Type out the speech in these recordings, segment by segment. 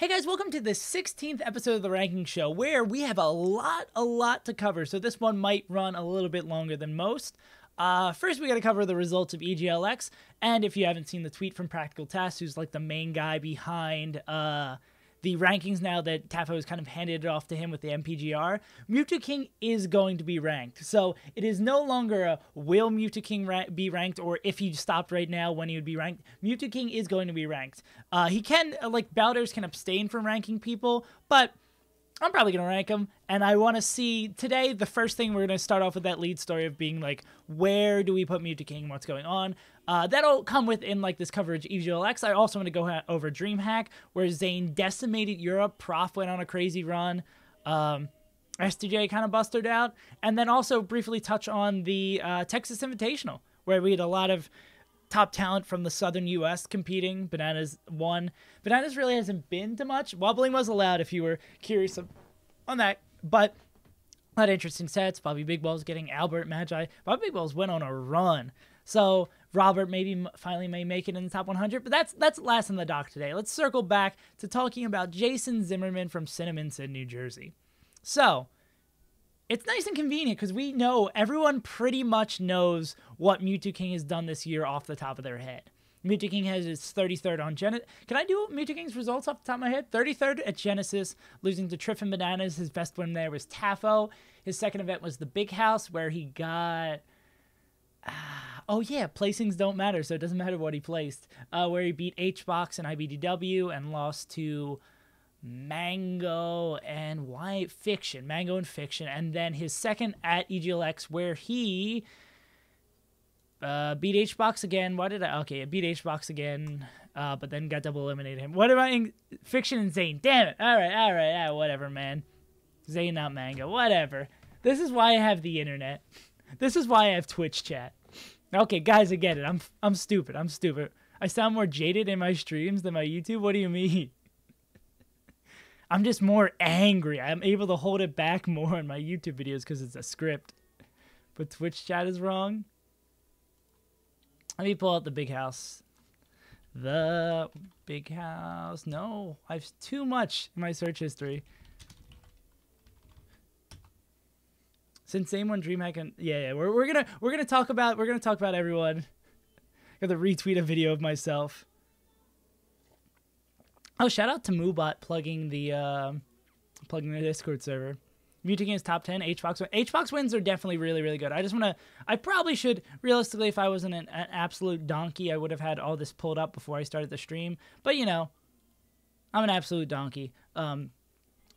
Hey guys, welcome to the 16th episode of the Ranking Show, where we have a lot, a lot to cover. So this one might run a little bit longer than most. Uh, first, we got to cover the results of EGLX, and if you haven't seen the tweet from PracticalTAS, who's like the main guy behind uh, the rankings now that Tafo has kind of handed it off to him with the MPGR, Mew2King is going to be ranked. So it is no longer a will Mew2King ra- be ranked or if he stopped right now when he would be ranked. Mew2King is going to be ranked. Uh, he can, like, Bowders can abstain from ranking people, but I'm probably going to rank them. And I want to see today, the first thing we're going to start off with that lead story of being like, where do we put Mew2King? What's going on? Uh, that'll come within like this coverage EGLX. I also want to go ha- over DreamHack, where Zain decimated Europe. Prof went on a crazy run. Um, S2J kind of busted out. And then also briefly touch on the uh, Texas Invitational, where we had a lot of top talent from the southern U.S. competing. Bananas won. Bananas really hasn't been to much. Wobbling was allowed if you were curious on that, but of interesting sets. Bobby Big Balls getting Albert Magi. Bobby Big Balls went on a run. So Robert maybe finally may make it in the top 100, but that's that's last in the dock today. Let's circle back to talking about Jason Zimmerman from Cinnaminson, New Jersey. So it's nice and convenient because we know everyone pretty much knows what Mew2King has done this year off the top of their head. Mew2King has his 33rd on Genesis. Can I do Mew2King's results off the top of my head? 33rd at Genesis, losing to Triffin Bananas. His best win there was Tafo. His second event was the Big House, where he got. Uh, oh, yeah, placings don't matter, so it doesn't matter what he placed. Uh, where he beat HBox and IBDW and lost to Mango and why Fiction, Mango and Fiction, and then his second at EGLX where he uh, beat HBox again. Why did I? Okay, beat HBox again, uh, but then got double eliminated him. What about In, Fiction and Zain. Damn it. All right, all right, ah, whatever, man. Zain, not Mango. Whatever. This is why I have the internet. This is why I have Twitch chat. Okay, guys, I get it. I'm I'm stupid. I'm stupid. I sound more jaded in my streams than my YouTube. What do you mean? I'm just more angry. I'm able to hold it back more in my YouTube videos because it's a script. But Twitch chat is wrong. Let me pull out the big house. The big house. No, I've too much in my search history. Since same one DreamHack and yeah, yeah, we're, we're gonna we're gonna talk about we're gonna talk about everyone. Got to retweet a video of myself. Oh, shout out to Moobot plugging the uh, plugging the Discord server. Mewtwo Games top 10. HBox HBox wins are definitely really, really good. I just want to. I probably should, realistically, if I wasn't an, an, absolute donkey, I would have had all this pulled up before I started the stream. But, you know, I'm an absolute donkey. Um,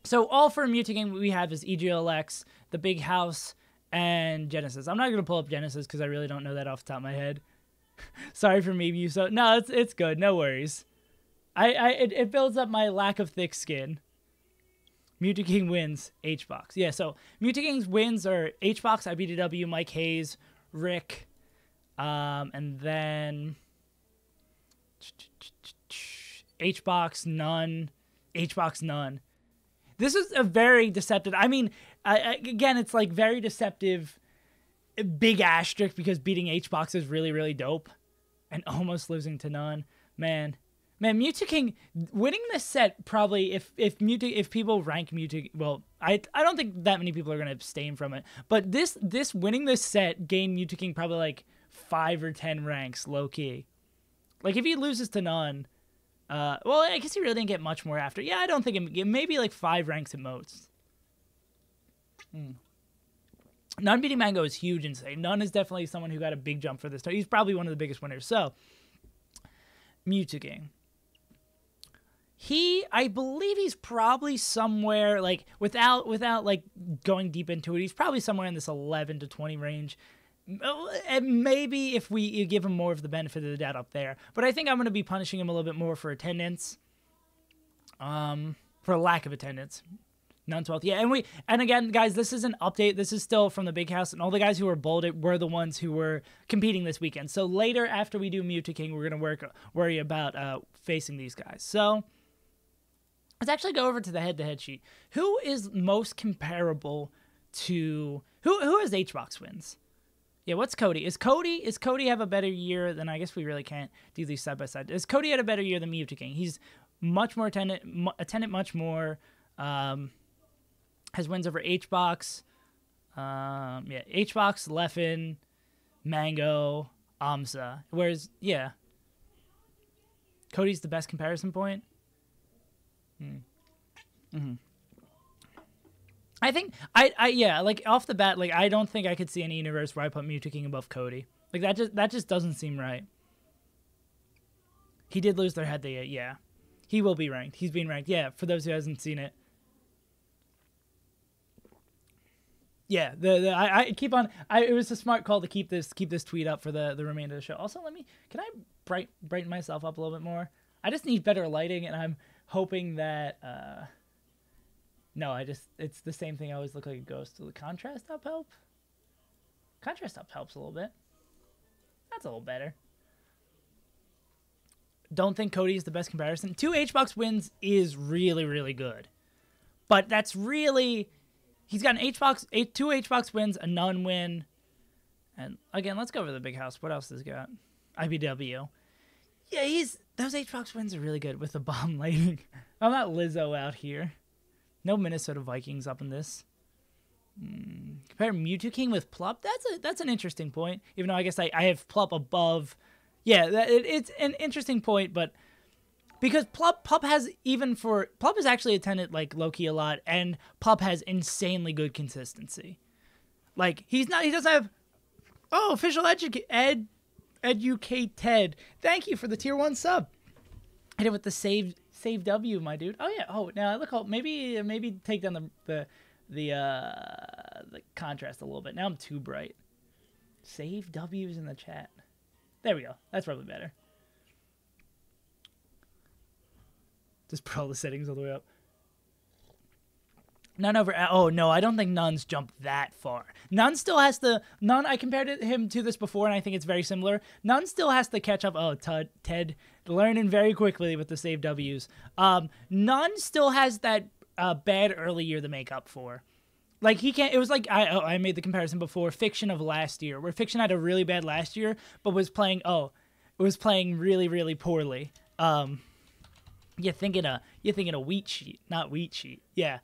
so, all for King we have is EGLX, the Big House, and Genesis. I'm not to pull up Genesis because I really don't know that off the top of my head. Sorry for me, you so. No, it's, it's good. No worries. I, I it, it builds up my lack of thick skin. Mew2King wins HBox. Yeah, so Mew2King's wins are HBox, IBDW, Mike Hayes, Rick, um, and then HBox, none, HBox, none. This is a very deceptive. I mean, I, I, again, it's like very deceptive, big asterisk because beating HBox is really, really dope, and almost losing to none. Man, Man, Mew2King winning this set probably if if Mewtwo if people rank Mewtwo well I I don't think that many people are gonna abstain from it but this this winning this set gained Mew2King probably like five or ten ranks low key, like if he loses to none, uh well I guess he really didn't get much more after yeah I don't think it maybe like five ranks at most. None beating Mango is huge insane. None is definitely someone who got a big jump for this. He's probably one of the biggest winners. So, Mew2King he i believe he's probably somewhere like without without like going deep into it he's probably somewhere in this 11 to 20 range and maybe if we give him more of the benefit of the doubt up there but i think i'm going to be punishing him a little bit more for attendance um for lack of attendance None 12th. Yeah, and we and again, guys, this is an update. This is still from the big house, and all the guys who were bolded were the ones who were competing this weekend. So later, after we do Mew2King, we're gonna work worry about uh, facing these guys. So let's actually go over to the head-to-head sheet. Who is most comparable to who? Who has HBox wins? Yeah, what's Cody? Is Cody is Cody have a better year than I guess we really can't do these side by side. Is Cody had a better year than Mew2King? He's much more attendant, attendant much more. Um, has wins over HBox. Um, yeah, HBox, Leffen, Mango, Amsa. Whereas, yeah, Cody's the best comparison point. Hmm. Mm-hmm. I think I, I yeah, like off the bat, like I don't think I could see any universe where I put Mewtwo above Cody. Like that just that just doesn't seem right. He did lose their head day, yeah. He will be ranked. He's being ranked. Yeah, for those who hasn't seen it. Yeah, the, the I, I keep on. I it was a smart call to keep this keep this tweet up for the the remainder of the show. Also, let me can I bright brighten myself up a little bit more? I just need better lighting, and I'm hoping that. uh No, I just it's the same thing. I always look like a ghost. So the contrast up help? Contrast up helps a little bit. That's a little better. Don't think Cody is the best comparison. Two HBox wins is really really good, but that's really he's got an HBox, eight, two HBox wins, a non win, And again, let's go over the big house. What else has got? IBW. Yeah, he's those HBox wins are really good with the bomb lighting. I'm not Lizzo out here. No Minnesota Vikings up in this. Mm, compare Mew2King with Plup. That's a that's an interesting point. Even though I guess I, I have Plup above. Yeah, that, it, it's an interesting point, but because Plup Pup has even for Plup has actually attended like Loki a lot, and Pup has insanely good consistency. Like he's not he doesn't have oh official educate ed educate Ted. Thank you for the tier one sub. Hit it with the save save W, my dude. Oh yeah. Oh now look. Oh maybe maybe take down the the the uh the contrast a little bit. Now I'm too bright. Save W's in the chat. There we go. That's probably better. Just put all the settings all the way up. None over. Oh no, I don't think Nuns jumped that far. None still has to. None. I compared him to this before, and I think it's very similar. None still has to catch up. Oh, Ted, Ted learning very quickly with the save W's. Um, None still has that uh, bad early year to make up for. Like he can't. It was like I. Oh, I made the comparison before. Fiction of last year, where Fiction had a really bad last year, but was playing. Oh, it was playing really, really poorly. Um, you're thinking a you're thinking a wheat sheet, not wheat sheet. Yeah.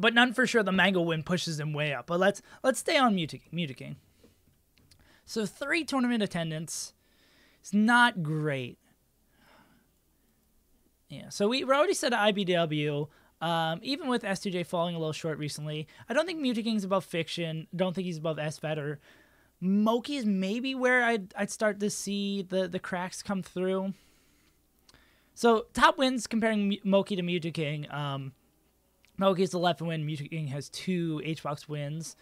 But none for sure the mango win pushes him way up. But let's let's stay on Mewtwo So three tournament attendance. It's not great. Yeah, so we, we already said IBW. Um, even with S2J falling a little short recently, I don't think Mewtwo above Fiction. Don't think he's above SFAT or Moky is maybe where I'd, I'd start to see the, the cracks come through. So top wins comparing Moky to Mewtwo Um, Moky is the left win. Mewtwo has two HBox wins.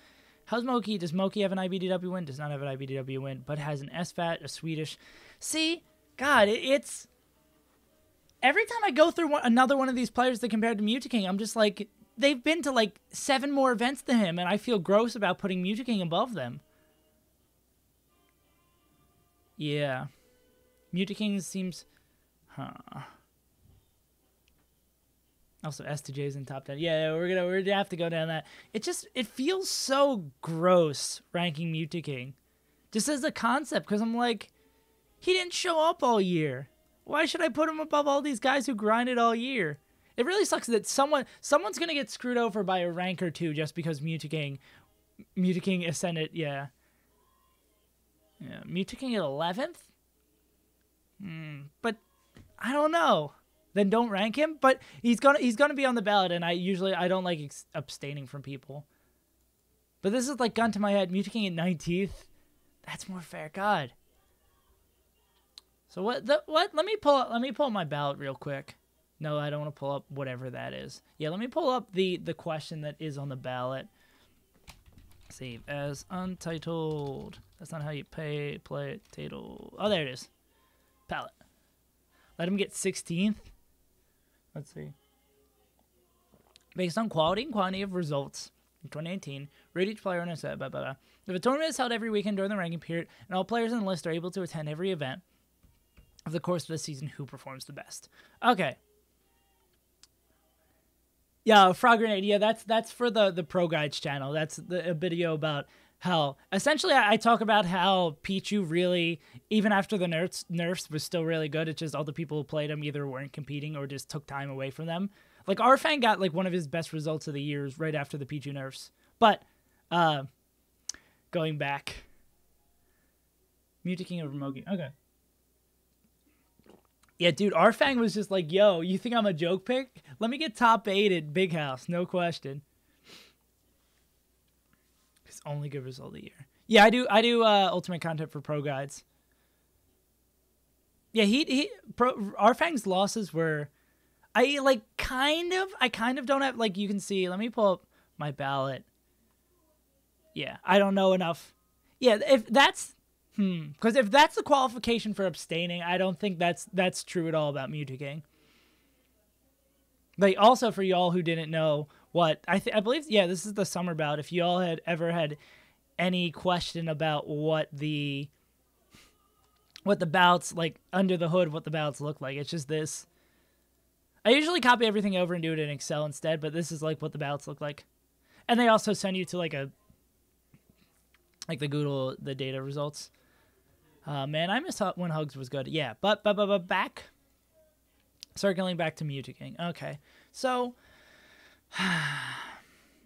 How's Moky? Does Moky have an IBDW win? Does not have an IBDW win, but has an SFAT, a Swedish. See, God, it, it's every time I go through one, another one of these players that compared to Mewtwo I'm just like they've been to like seven more events than him, and I feel gross about putting Mewtwo above them. Yeah, Mewtwo seems Huh. Also, S to in top ten. Yeah, we're gonna we're gonna have to go down that. It just it feels so gross ranking Mew2King, just as a concept. Because I'm like, he didn't show up all year. Why should I put him above all these guys who grinded all year? It really sucks that someone someone's gonna get screwed over by a rank or two just because Mew2King, Mew2King ascended. Yeah. Yeah, Mew2King at eleventh. Hmm, but I don't know. Then don't rank him, but he's gonna he's gonna be on the ballot, and I usually I don't like ex- abstaining from people. But this is like gun to my head. Mewtwo at nineteenth. That's more fair. God. So what? The, what? Let me pull up. Let me pull my ballot real quick. No, I don't want to pull up whatever that is. Yeah, let me pull up the the question that is on the ballot. Save as untitled. That's not how you pay play title. Oh, there it is. Palette. Let him get 16th. Let's see. Based on quality and quantity of results in 2018, rate each player on a set. Blah, blah, blah. If a tournament is held every weekend during the ranking period, and all players on the list are able to attend every event of the course of the season, who performs the best? Okay. Yeah, Frog Grenade. Yeah, that's that's for the the Pro Guides channel. That's the, a video about how essentially I, I talk about how Pichu really, even after the nerfs, nerfs was still really good. It's just all the people who played him either weren't competing or just took time away from them. Like Arfang got like one of his best results of the years right after the Pichu nerfs. But uh, going back, Mew2King over Moky. Okay. Yeah, dude, Arfang was just like, yo, you think I'm a joke pick? Let me get top eight at Big House, no question. His only good result of the year. Yeah, I do. I do uh, ultimate content for pro guides. Yeah, he he. Pro, Arfang's losses were, I like kind of. I kind of don't have like you can see. Let me pull up my ballot. Yeah, I don't know enough. Yeah, if that's hmm, because if that's the qualification for abstaining, I don't think that's that's true at all about Mew2King. Like also for y'all who didn't know, what I th- I believe yeah this is the summer bout. If you all had ever had any question about what the what the bouts like under the hood, what the bouts look like, it's just this. I usually copy everything over and do it in Excel instead, but this is like what the bouts look like, and they also send you to like a like the Google the data results. Uh, man, I miss when Hugs was good. Yeah, but but but, but back. Circling back to Mew2King. Okay, so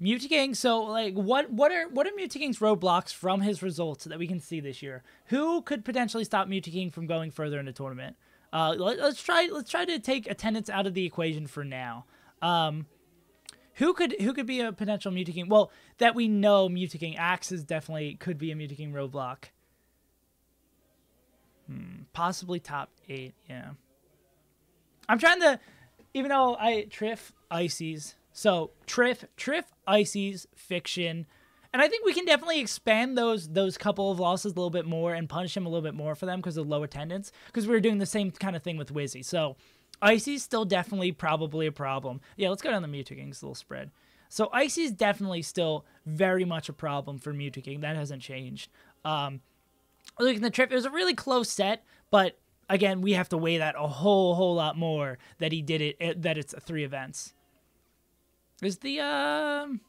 Mew2King, so like what what are what are Mew2King's roadblocks from his results that we can see this year? Who could potentially stop Mew2King from going further in the tournament? Uh, let, us try let's try to take attendance out of the equation for now. Um, who could who could be a potential Mew2King? Well, that we know Mew2King Axe is definitely could be a Mew2King roadblock. Hmm, possibly top eight, yeah. I'm trying to, even though I Trif Ices so Trif, Trif, Ices, Fiction, and I think we can definitely expand those those couple of losses a little bit more and punish him a little bit more for them because of low attendance. Because we were doing the same kind of thing with Wizzy. So Icy's still definitely probably a problem. Yeah, let's go down the Mewtwo's little spread. So Icy's definitely still very much a problem for Mewtwo That hasn't changed. Um, look at the trip. It was a really close set, but again, we have to weigh that a whole whole lot more that he did it. That it's three events. Is the um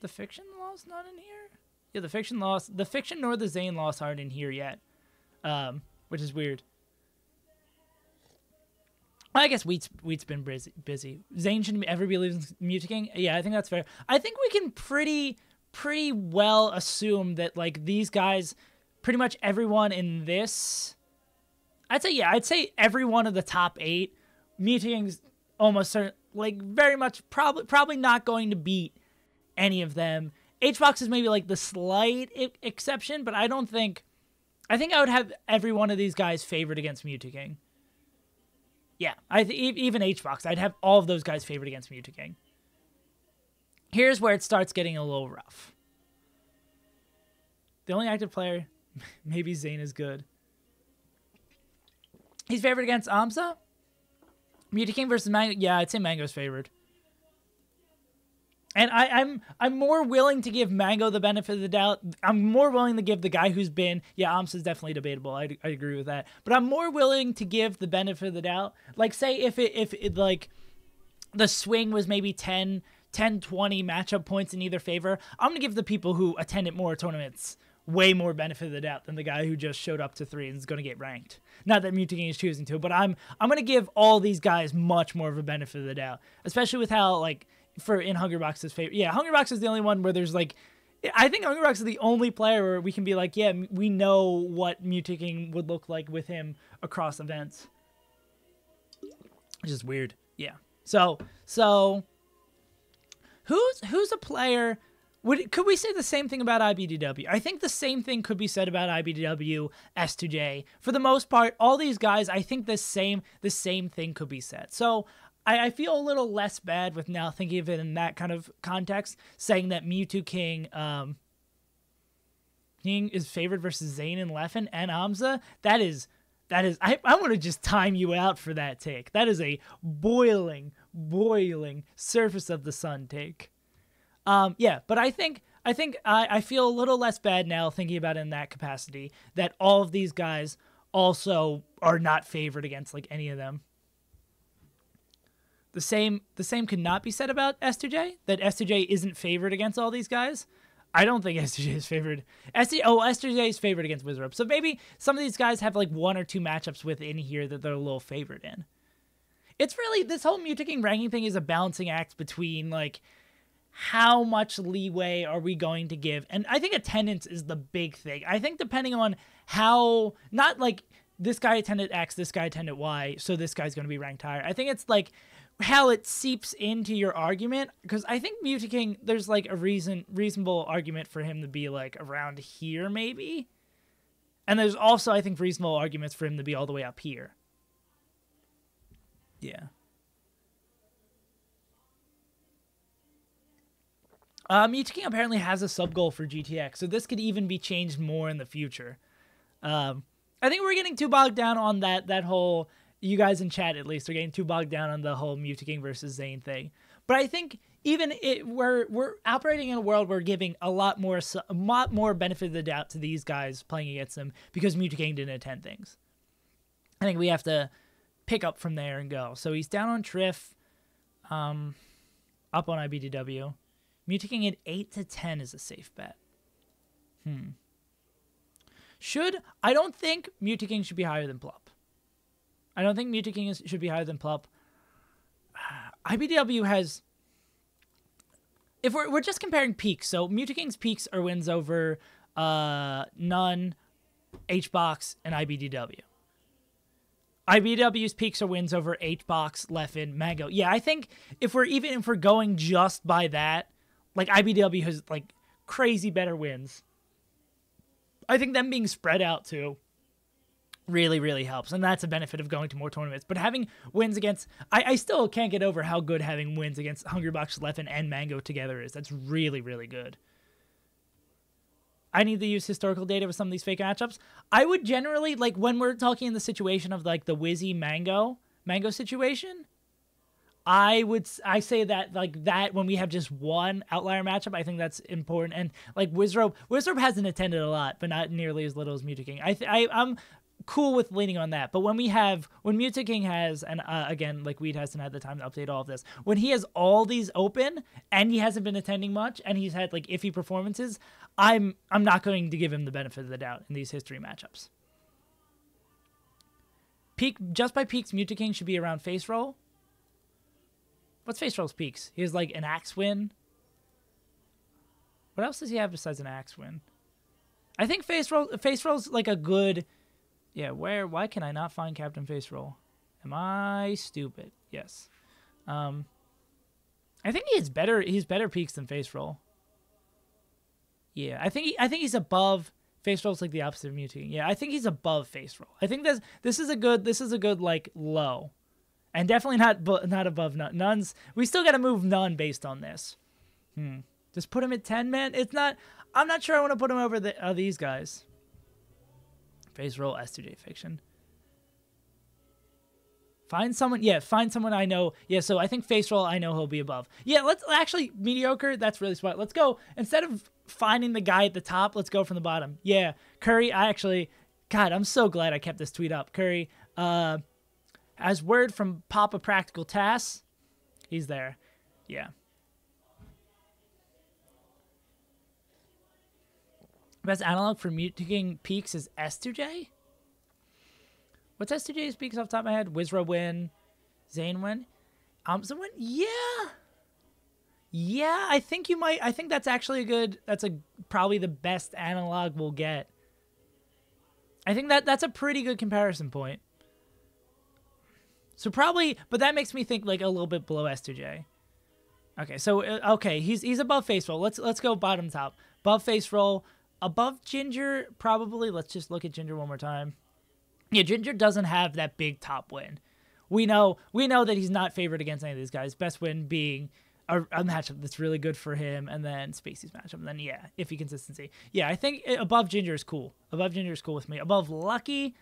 the fiction loss not in here? Yeah, the fiction loss, the fiction nor the Zain loss aren't in here yet, um, which is weird. I guess Wheat's Wheat's been busy. busy. Zain shouldn't ever be leaving Mew2King. Yeah, I think that's fair. I think we can pretty pretty well assume that like these guys, pretty much everyone in this. I'd say yeah, I'd say every one of the top eight. Mew2King's almost certain like very much probably probably not going to beat any of them. HBox is maybe like the slight I- exception, but I don't think. I think I would have every one of these guys favored against Mew2King. Yeah, I th- even HBox, I'd have all of those guys favored against Mew2King. Here's where it starts getting a little rough. The only active player, maybe Zain is good. He's favored against Amsa. King versus Mango. Yeah, I'd say Mango's favored. And I, am I'm, I'm more willing to give Mango the benefit of the doubt. I'm more willing to give the guy who's been yeah, Amsa is definitely debatable. I, I agree with that. But I'm more willing to give the benefit of the doubt. Like say if it if it like the swing was maybe 10 10 20 matchup points in either favor, I'm gonna give the people who attended more tournaments way more benefit of the doubt than the guy who just showed up to three and is going to get ranked. Not that Mew2King is choosing to, but I'm I'm going to give all these guys much more of a benefit of the doubt, especially with how like for in Hungrybox's favor. Yeah, Hungrybox is the only one where there's like. I think Hungrybox is the only player where we can be like, yeah, we know what Mew2King would look like with him across events. Which is weird. Yeah. So, so who's who's a player would could we say the same thing about IBDW? I think the same thing could be said about IBDW, S2J. For the most part, all these guys, I think the same the same thing could be said. So I, I feel a little less bad with now thinking of it in that kind of context, saying that Mew2King um King is favored versus Zain and Leffen and Amza. That is that is I, I want to just time you out for that take. That is a boiling, boiling surface of the sun take. Um, yeah, but I think I think I, I feel a little less bad now thinking about it in that capacity that all of these guys also are not favored against like any of them. The same the same could not be said about S2J, that S2J isn't favored against all these guys. I don't think S2J is favored. ST, oh, STJ is favored against Wizard. So maybe some of these guys have like one or two matchups within here that they're a little favored in. It's really this whole King ranking thing is a balancing act between like how much leeway are we going to give? And I think attendance is the big thing. I think depending on how not like this guy attended X, this guy attended Y, so this guy's going to be ranked higher. I think it's like how it seeps into your argument because I think Mew2King, there's like a reason reasonable argument for him to be like around here maybe. And there's also I think reasonable arguments for him to be all the way up here. Yeah. Uh, King apparently has a sub goal for GTX, so this could even be changed more in the future. Um, I think we're getting too bogged down on that that whole you guys in chat at least are getting too bogged down on the whole King versus Zain thing. But I think even it, we're we're operating in a world where we're giving a lot more a lot more benefit of the doubt to these guys playing against them because King didn't attend things. I think we have to pick up from there and go. So he's down on Trif, um, up on IBDW. King at eight to ten is a safe bet. Hmm. Should I don't think King should be higher than Plup. I don't think King is, should be higher than Plup. IBDW has. If we're, we're just comparing peaks, so King's peaks are wins over uh, None, HBox, and IBDW. IBW's peaks are wins over HBox, Leffen, Mango. Yeah, I think if we're even if we're going just by that, like IBW has like crazy better wins. I think them being spread out too really, really helps. And that's a benefit of going to more tournaments. But having wins against, I, I still can't get over how good having wins against Hungrybox, Leffen, and Mango together is. That's really, really good. I need to use historical data with some of these fake matchups. I would generally, like, when we're talking in the situation of, like, the Wizzy Mango, Mango situation, I would I say that like that when we have just one outlier matchup, I think that's important. And like Wizzrobe, Wizzrobe hasn't attended a lot, but not nearly as little as King. I, th- I I'm cool with leaning on that. But when we have when King has and uh, again like Wheat hasn't had the time to update all of this, when he has all these open and he hasn't been attending much and he's had like iffy performances, I'm I'm not going to give him the benefit of the doubt in these history matchups. Peak just by peaks, King should be around face roll. What's face roll's peaks? He has like an axe win. What else does he have besides an axe win? I think face roll face roll's like a good yeah, where? Why can I not find Captain Face Roll? Am I stupid? Yes. Um, I think he's better. He's better peaks than Face Roll. Yeah, I think he, I think he's above Face Roll's like the opposite of Mew2King. Yeah, I think he's above Face Roll. I think this this is a good this is a good like low, and definitely not not above none. None's we still got to move none based on this. Hmm. Just put him at ten, man. It's not. I'm not sure I want to put him over the, uh, these guys. Face roll S2J fiction. Find someone, yeah, find someone I know. Yeah, so I think face roll, I know he'll be above. Yeah, let's actually, mediocre, that's really smart. Let's go, instead of finding the guy at the top, let's go from the bottom. Yeah, Curry, I actually, God, I'm so glad I kept this tweet up. Curry, uh, as word from Papa PracticalTAS, he's there. Yeah. Best analog for Mew2King peaks is S2J? What's S2J's peaks off the top of my head? Wizra win. Zain win. Amza win? Yeah. Yeah, I think you might I think that's actually a good that's a probably the best analog we'll get. I think that that's a pretty good comparison point. So probably, but that makes me think like a little bit below S2J. Okay, so uh, okay, he's he's above face roll. Let's let's go bottom top. Above face roll, Above Ginger, probably. Let's just look at Ginger one more time. Yeah, Ginger doesn't have that big top win. We know we know that he's not favored against any of these guys. Best win being a, a matchup that's really good for him, and then Spacey's matchup. And then yeah, iffy consistency. Yeah, I think above Ginger is cool. Above Ginger is cool with me. Above Lucky,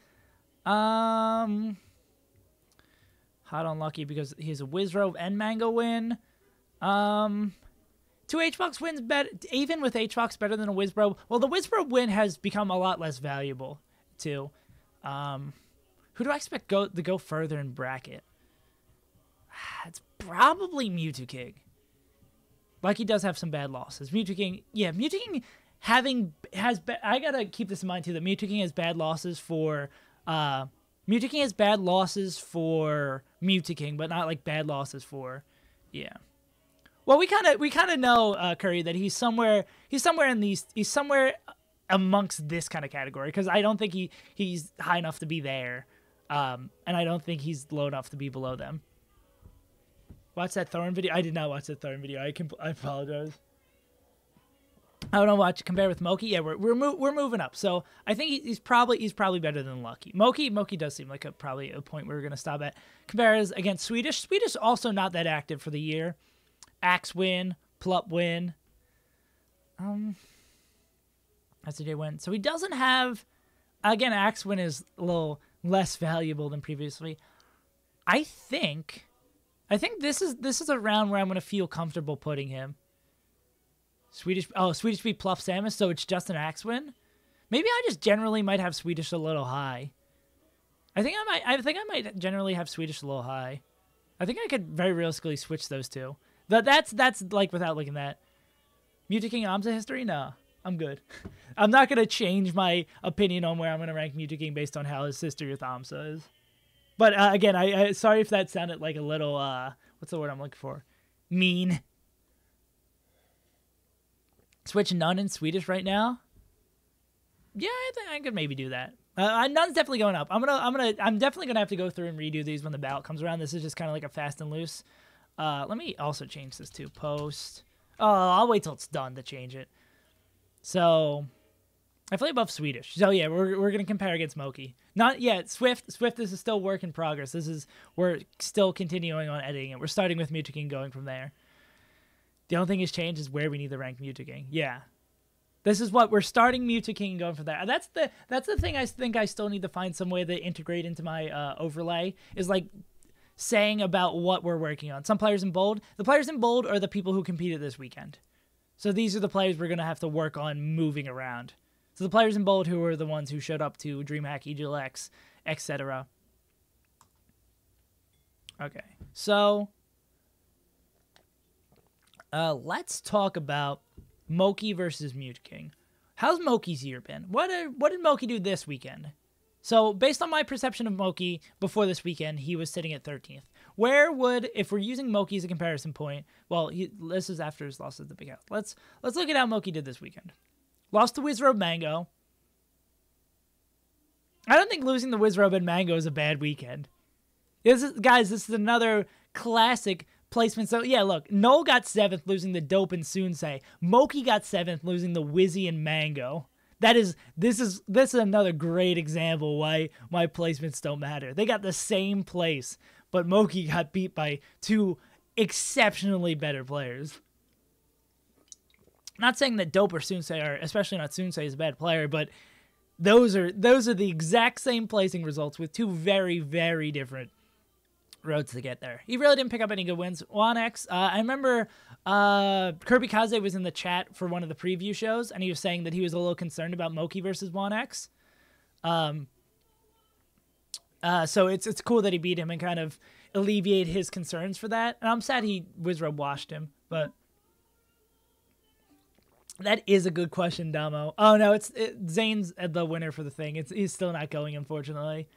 um, hot on Lucky because he's a Wizzrobe and Mango win. Um, Two HBox wins better, even with HBox better than a Wizbro. Well, the Wizbro win has become a lot less valuable too. Um, who do I expect go to go further in bracket? It's probably Mew2King. Lucky does have some bad losses. King, yeah, King having has I gotta keep this in mind too that King has bad losses for uh King has bad losses for King, but not like bad losses for yeah. Well, we kind of we kind of know uh, Curry that he's somewhere he's somewhere in these he's somewhere amongst this kind of category because I don't think he he's high enough to be there, um, and I don't think he's low enough to be below them. Watch that Thorn video. I did not watch that Thorn video. I can I apologize. I don't know. Watch compare with Moky. Yeah, we're we're mo- we're moving up. So I think he's probably he's probably better than Lucky. Moky Moky does seem like a probably a point where we're gonna stop at. Compares against Swedish. Swedish also not that active for the year. Axe win, Plup win. Um, SJ win. So he doesn't have. Again, Axe win is a little less valuable than previously. I think. I think this is this is a round where I'm gonna feel comfortable putting him. Swedish. Oh, Swedish beat Plup Samus, so it's just an Axe win. Maybe I just generally might have Swedish a little high. I think I might. I think I might generally have Swedish a little high. I think I could very realistically switch those two. That that's that's like without looking at King Amza history. No, I'm good. I'm not gonna change my opinion on where I'm gonna rank King based on how his sister with Amsa is. But uh, again, I, I sorry if that sounded like a little uh, what's the word I'm looking for? Mean. Switch none in Swedish right now. Yeah, I think I could maybe do that. Uh, none's definitely going up. I'm gonna, I'm gonna, I'm definitely gonna have to go through and redo these when the ballot comes around. This is just kind of like a fast and loose. Uh, let me also change this to post. Oh, I'll wait till it's done to change it. So, I play above Swedish. So yeah, we're we're gonna compare against Moky. Not yet. Swift Swift this is still work in progress. This is we're still continuing on editing it. We're starting with Mewtwo going from there. The only thing has changed is where we need the rank Mewtwo Yeah. This is what we're starting Mewtwo and going from there. That's the that's the thing I think I still need to find some way to integrate into my uh, overlay is like saying about what we're working on. Some players in bold. The players in bold are the people who competed this weekend. So these are the players we're going to have to work on moving around. So the players in bold who are the ones who showed up to DreamHack, EGLX, etc. Okay, so uh, let's talk about Moky versus Mew2King. How's Moky's year been? What did, what did Moky do this weekend? So, based on my perception of Moky before this weekend, he was sitting at 13th. Where would, if we're using Moky as a comparison point, well, he, this is after his loss at the Big House. Let's let's look at how Moky did this weekend. Lost to Wizzrobe Mango. I don't think losing the Wizzrobe and Mango is a bad weekend. This is, guys, this is another classic placement. So yeah, look, Noel got seventh, losing the Dope and Soonsay. Moky got seventh, losing the Wizzy and Mango that is this is this is another great example why my placements don't matter. They got the same place, but Moky got beat by two exceptionally better players. Not saying that Dope or Soonsay are, especially not Soonsay, is a bad player, but those are those are the exact same placing results with two very very different roads to get there. He really didn't pick up any good wins. Juan X, uh, I remember uh, Kirbykaze was in the chat for one of the preview shows, and he was saying that he was a little concerned about Moky versus Juan X. Um, uh, so it's it's cool that he beat him and kind of alleviate his concerns for that. And I'm sad he Wizzrobe washed him, but that is a good question, Damo. Oh no, it's it, Zain's the winner for the thing. It's he's still not going, unfortunately.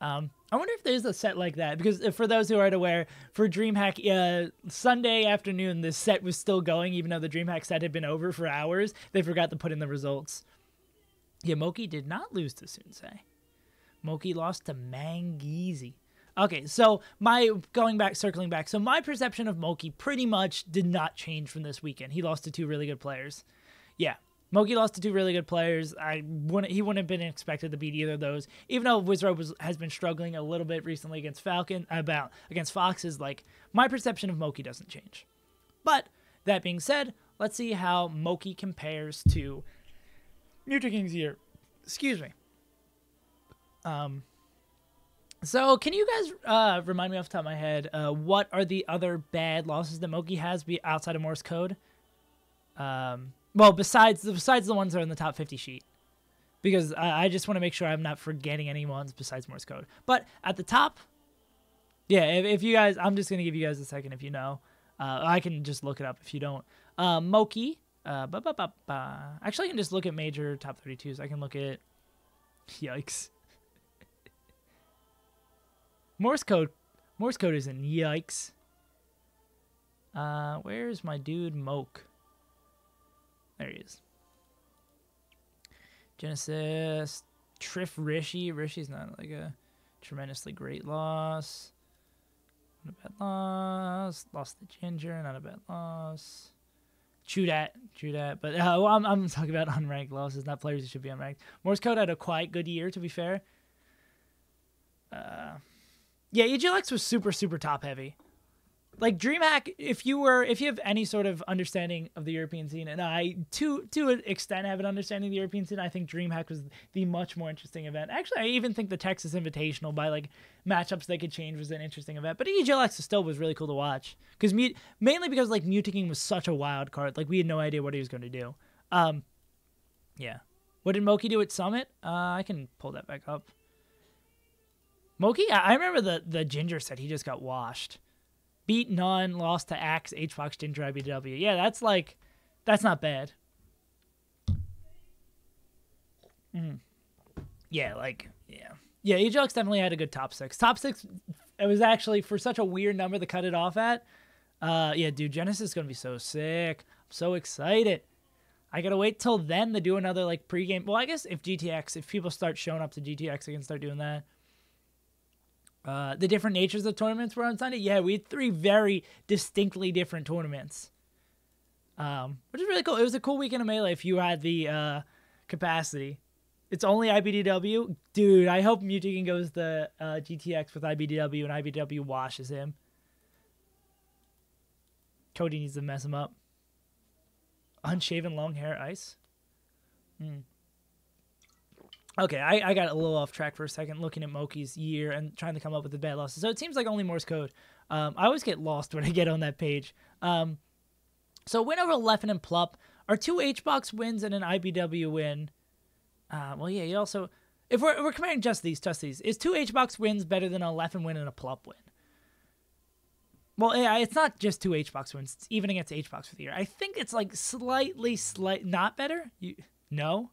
Um, I wonder if there's a set like that because for those who aren't aware, for DreamHack, uh, Sunday afternoon the set was still going even though the DreamHack set had been over for hours. They forgot to put in the results. Yeah, Moky did not lose to Soonsay. Moky lost to Mangeezy. Okay, so my going back, circling back. So my perception of Moky pretty much did not change from this weekend. He lost to two really good players. Yeah, Moky lost to two really good players. I wouldn't he wouldn't have been expected to beat either of those. Even though Wizzrobe was, has been struggling a little bit recently against Falcon about against Foxes, like my perception of Moky doesn't change. But that being said, let's see how Moky compares to King's year. Excuse me. Um so, can you guys uh, remind me off the top of my head, uh, what are the other bad losses that Moky has be outside of Morse code? Um, well, besides the besides the ones that are in the top 50 sheet, because I, I just want to make sure I'm not forgetting any ones besides Morse code. But at the top, yeah, if, if you guys, I'm just gonna give you guys a second if you know. Uh, I can just look it up if you don't. Uh, Moky. Uh. Actually, I can just look at major top 32s. I can look at. Yikes. Morse code. Morse code isn't yikes. Uh, where's my dude Moke? There he is. Genesis. Trif Rishi. Rishi's not like a tremendously great loss. Not a bad loss. Lost the Ginger. Not a bad loss. True that. But uh, well, I'm, I'm talking about unranked losses, not players who should be unranked. Morse Code had a quite good year, to be fair. Uh, yeah, EGLX was super, super top heavy like DreamHack, if you were, if you have any sort of understanding of the European scene, and I to to an extent have an understanding of the European scene, I think DreamHack was the much more interesting event. Actually, I even think the Texas Invitational by like matchups they could change was an interesting event. But EGLX still was really cool to watch because mainly because like Mew2King was such a wild card. Like we had no idea what he was going to do. Um, yeah. What did Moky do at Summit? Uh, I can pull that back up. Moky, I remember the the Ginger said he just got washed beat none, lost to Axe, HBox, Ginger, IBW. Yeah, that's like, that's not bad. Mm. Yeah, like, yeah. Yeah, EGLX definitely had a good top six. Top six, it was actually for such a weird number to cut it off at. Uh, yeah, dude, Genesis is going to be so sick. I'm so excited. I gotta wait till then to do another like pregame. Well, I guess if GTX, if people start showing up to GTX, I can start doing that. Uh, the different natures of tournaments were on Sunday. Yeah, we had three very distinctly different tournaments, um, which is really cool. It was a cool weekend of melee if you had the uh, capacity. It's only IBDW, dude. I hope Mew2King goes the uh, GTX with IBDW and IBDW washes him. Cody needs to mess him up. Unshaven long hair ice. Hmm. Okay, I, I got a little off track for a second looking at Moky's year and trying to come up with the bad losses. So it seems like only Morse code. Um, I always get lost when I get on that page. Um, so win over Leffen and Plup are two HBox wins and an IBW win. Uh, well, yeah, you also if we're, we're comparing just these, just these, is two HBox wins better than a Leffen win and a Plup win? Well, yeah, it's not just two HBox wins. It's even against HBox for the year. I think it's like slightly, slight, not better. You no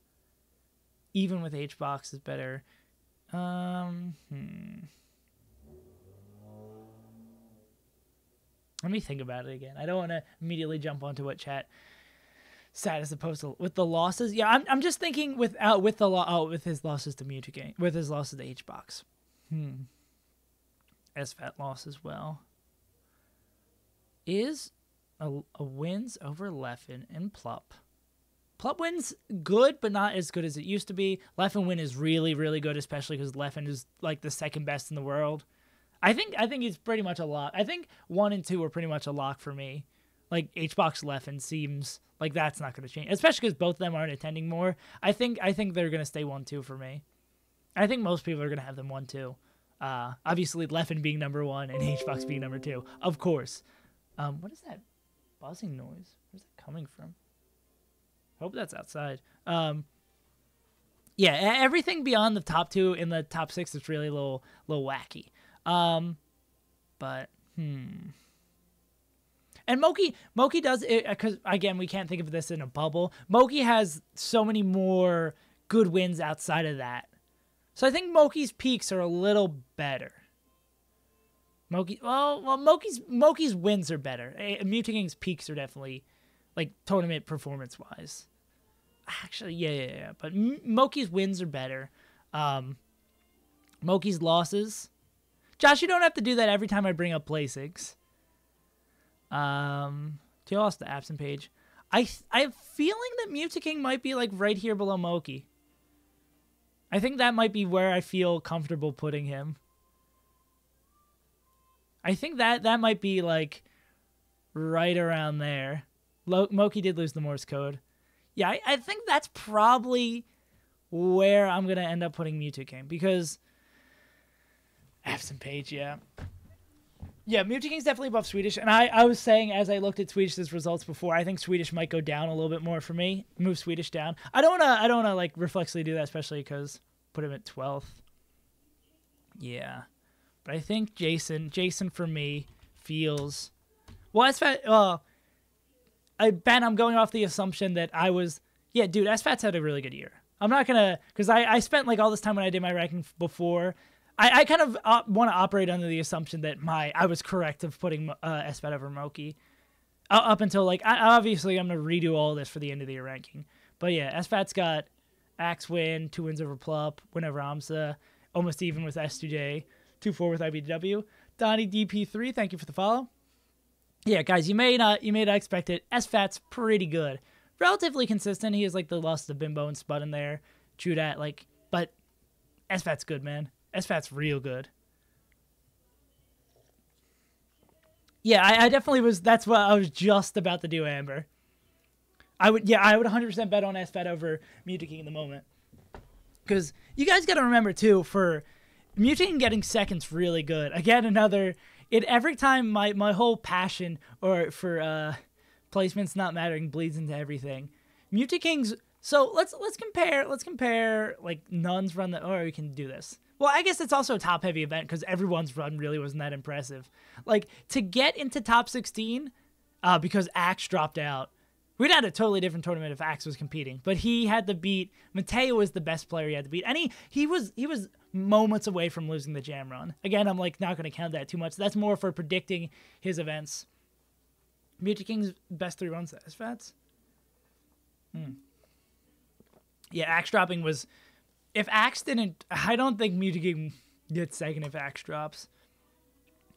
even with HBox is better. Um, hmm. Let me think about it again. I don't want to immediately jump onto what chat said as opposed to with the losses. Yeah, I'm, I'm just thinking without with the lo- oh with his losses to Mewtwo with his losses to HBox. Hmm. SFAT loss as well. Is a, a wins over Leffen and Plup. Plupwin's good, but not as good as it used to be. Leffen win is really, really good, especially because Leffen is like the second best in the world. I think I think he's pretty much a lock. I think one and two are pretty much a lock for me. Like HBox Leffen seems like that's not going to change, especially because both of them aren't attending more. I think I think they're going to stay one two for me. I think most people are going to have them one two. Uh, obviously, Leffen being number one and HBox being number two, of course. Um, what is that buzzing noise? Where's that coming from? Hope that's outside. Um, yeah, everything beyond the top two in the top six is really a little, little wacky. Um, but hmm. And Moky, Moky does it because again, we can't think of this in a bubble. Moky has so many more good wins outside of that, so I think Moky's peaks are a little better. Moky, well, well, Moky's Moky's wins are better. Eh, peaks are definitely like tournament performance wise. Actually, yeah, yeah, yeah. But Moky's wins are better. Um, Moky's losses. Josh, you don't have to do that every time I bring up PlaySix. Um, to lost the absent page. I I have feeling that Mew2King might be like right here below Moky. I think that might be where I feel comfortable putting him. I think that that might be like right around there. Lo- Moky did lose the Morse code. Yeah, I, I think that's probably where I'm gonna end up putting Mew2King because absent page, yeah. Yeah, Mew2King's definitely above Swedish, and I, I was saying as I looked at Swedish's results before, I think Swedish might go down a little bit more for me. Move Swedish down. I don't wanna I don't wanna like reflexively do that, especially because put him at twelfth. Yeah, but I think Jason Jason for me feels well. Far, well I Ben, I'm going off the assumption that I was yeah, dude. SFAT's had a really good year. I'm not gonna because I I spent like all this time when I did my ranking before. I, I kind of uh, want to operate under the assumption that my I was correct of putting uh, SFAT over Moky. Uh, up until like I, obviously I'm gonna redo all this for the end of the year ranking. But yeah, SFAT's got Axe win, two wins over Plup, win over Amsa, almost even with S2J, two four with IBW. Donnie DP3, thank you for the follow. Yeah, guys, you may not you may not expect it. SFAT's pretty good, relatively consistent. He is like the lost of Bimbo and Spud in there. That, like, but SFAT's good, man. SFAT's real good. Yeah, I, I, definitely was. That's what I was just about to do, Amber. I would, yeah, I would 100% bet on SFAT over Mew2King in the moment. Because you guys got to remember, too, for Mew2King getting second's really good. Again, another, it every time my, my whole passion or for uh, placements not mattering bleeds into everything. Mew2King's, so let's let's compare, let's compare, like, n0ne's run the, or we can do this. Well, I guess it's also a top heavy event because everyone's run really wasn't that impressive. Like to get into top 16, uh, because Axe dropped out. We'd had a totally different tournament if Axe was competing, but he had to beat Mateo was the best player he had to beat, and he he was he was moments away from losing the jam run. Again, I'm like not to count that too much. That's more for predicting his events. Mew2King's best three runs as Fats. Hmm. Yeah, axe dropping was if Axe didn't, I don't think Mew2King gets second if Axe drops.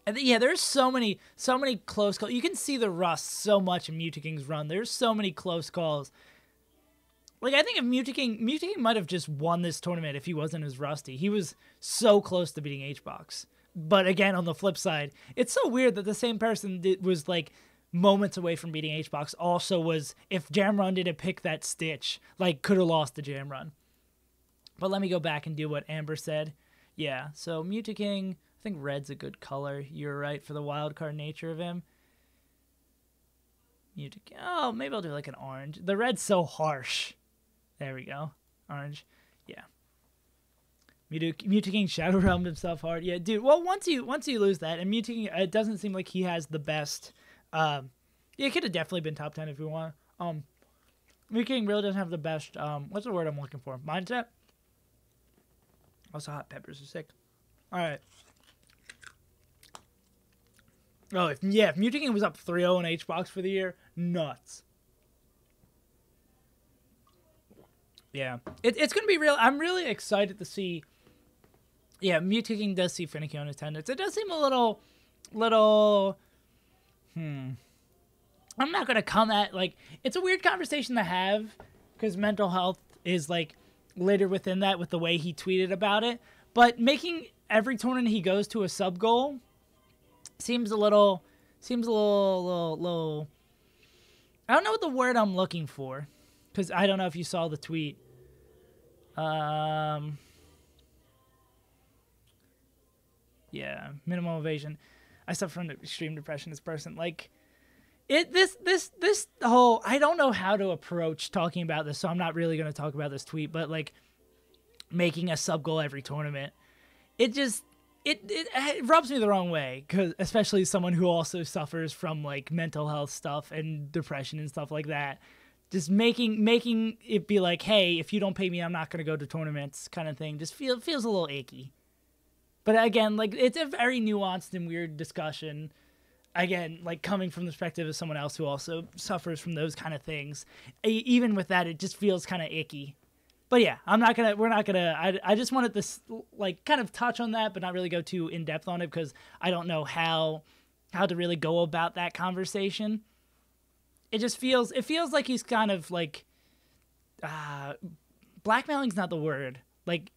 And yeah, there's so many, so many close calls. You can see the rust so much in Mew2King's run. There's so many close calls. Like I think if Mew2King, Mew2King might have just won this tournament if he wasn't as rusty. He was so close to beating HBox. But again, on the flip side, it's so weird that the same person that was like moments away from beating HBox also was if Jamrun didn't pick that stitch, like could have lost the Jamrun. But let me go back and do what Amber said. Yeah, so Mew2King, I think red's a good color. You're right for the wild card nature of him. Mutaking, oh, maybe I'll do like an orange. The red's so harsh. There we go. Orange. Yeah. Mew2King Shadow Realmed himself hard. Yeah, dude. Well, once you once you lose that, and Mew2King, it doesn't seem like he has the best. Um, yeah, it could have definitely been top ten if you want. Um, Mew2King really doesn't have the best. Um, what's the word I'm looking for? Mindset. Also, hot peppers are sick. All right. Oh, if, yeah, if Mew2King was up 3-0 in HBox for the year, nuts. Yeah, it, it's going to be real. I'm really excited to see. Yeah, Mew2King does see finicky on attendance. It does seem a little, little. Hmm. I'm not going to come at like it's a weird conversation to have because mental health is like later within that with the way he tweeted about it. But making every tournament he goes to a sub goal seems a little seems a little little little I don't know what the word I'm looking for cuz I don't know if you saw the tweet. Um Yeah, minimal evasion. I suffer from extreme depression this person like it this this this whole I don't know how to approach talking about this, so I'm not really going to talk about this tweet, but like making a sub goal every tournament, it just it, it, it rubs me the wrong way because especially someone who also suffers from like mental health stuff and depression and stuff like that. Just making making it be like hey if you don't pay me i'm not going to go to tournaments kind of thing. Just feel feels a little achy. But again like it's a very nuanced and weird discussion. Again, like coming from the perspective of someone else who also suffers from those kind of things, even with that, it just feels kind of icky. But yeah, I'm not gonna. We're not gonna. I, I just wanted to like kind of touch on that, but not really go too in depth on it because I don't know how how to really go about that conversation. It just feels. It feels like he's kind of like. Uh, blackmailing's not the word. Like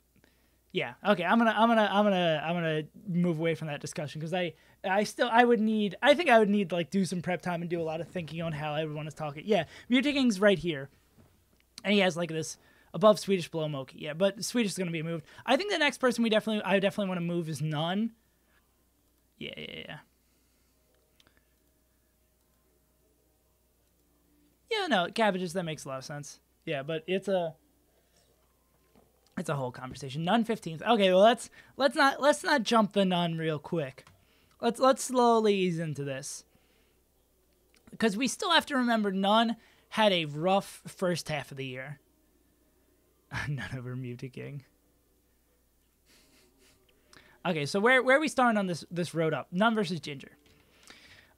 yeah okay i'm gonna i'm gonna i'm gonna i'm gonna move away from that discussion because i i still i would need i think i would need like do some prep time and do a lot of thinking on how i would want to talk it yeah Mew2King's right here and he has like this above swedish below Moky yeah but swedish is gonna be moved i think the next person we definitely i definitely want to move is n0ne yeah yeah yeah yeah no cabbages that makes a lot of sense yeah but it's a it's a whole conversation. n0ne fifteenth. Okay, well let's let's not let's not jump the nun real quick. Let's let's slowly ease into this. because we still have to remember n0ne had a rough first half of the year. n0ne over Mew2King. Okay, so where where are we starting on this this road up? n0ne versus Ginger.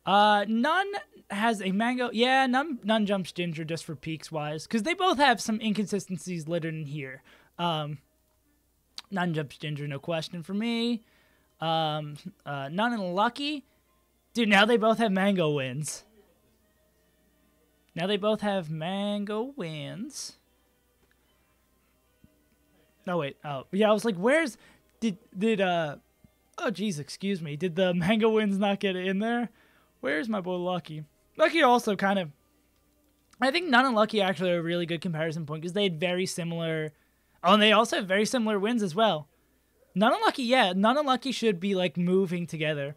Uh, n0ne has a mango. Yeah, n0ne n0ne jumps Ginger just for peaks wise, because they both have some inconsistencies littered in here. Um, n0ne jumps Ginger, no question for me. Um, uh, n0ne and Lucky, dude. Now they both have mango wins. Now they both have mango wins. No wait. Oh yeah, I was like, where's did did uh oh geez, excuse me. Did the mango wins not get in there? Where's my boy Lucky? Lucky also kind of. I think n0ne and Lucky actually are a really good comparison point because they had very similar. Oh, and they also have very similar wins as well. n0ne and Lucky, yeah, n0ne and Lucky should be like moving together.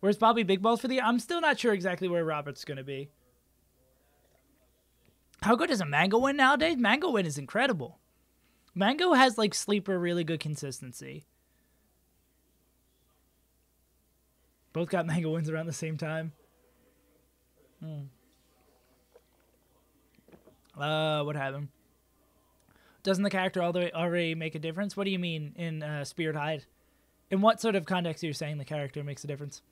Where's Bobby Big Balls for the? I'm still not sure exactly where Robert's gonna be. How good is a Mango win nowadays? Mango win is incredible. Mango has like sleeper really good consistency. Both got Mango wins around the same time. Hmm. Uh, what happened? Doesn't the character already make a difference? What do you mean in uh, Spirit Hide? In what sort of context are you saying the character makes a difference?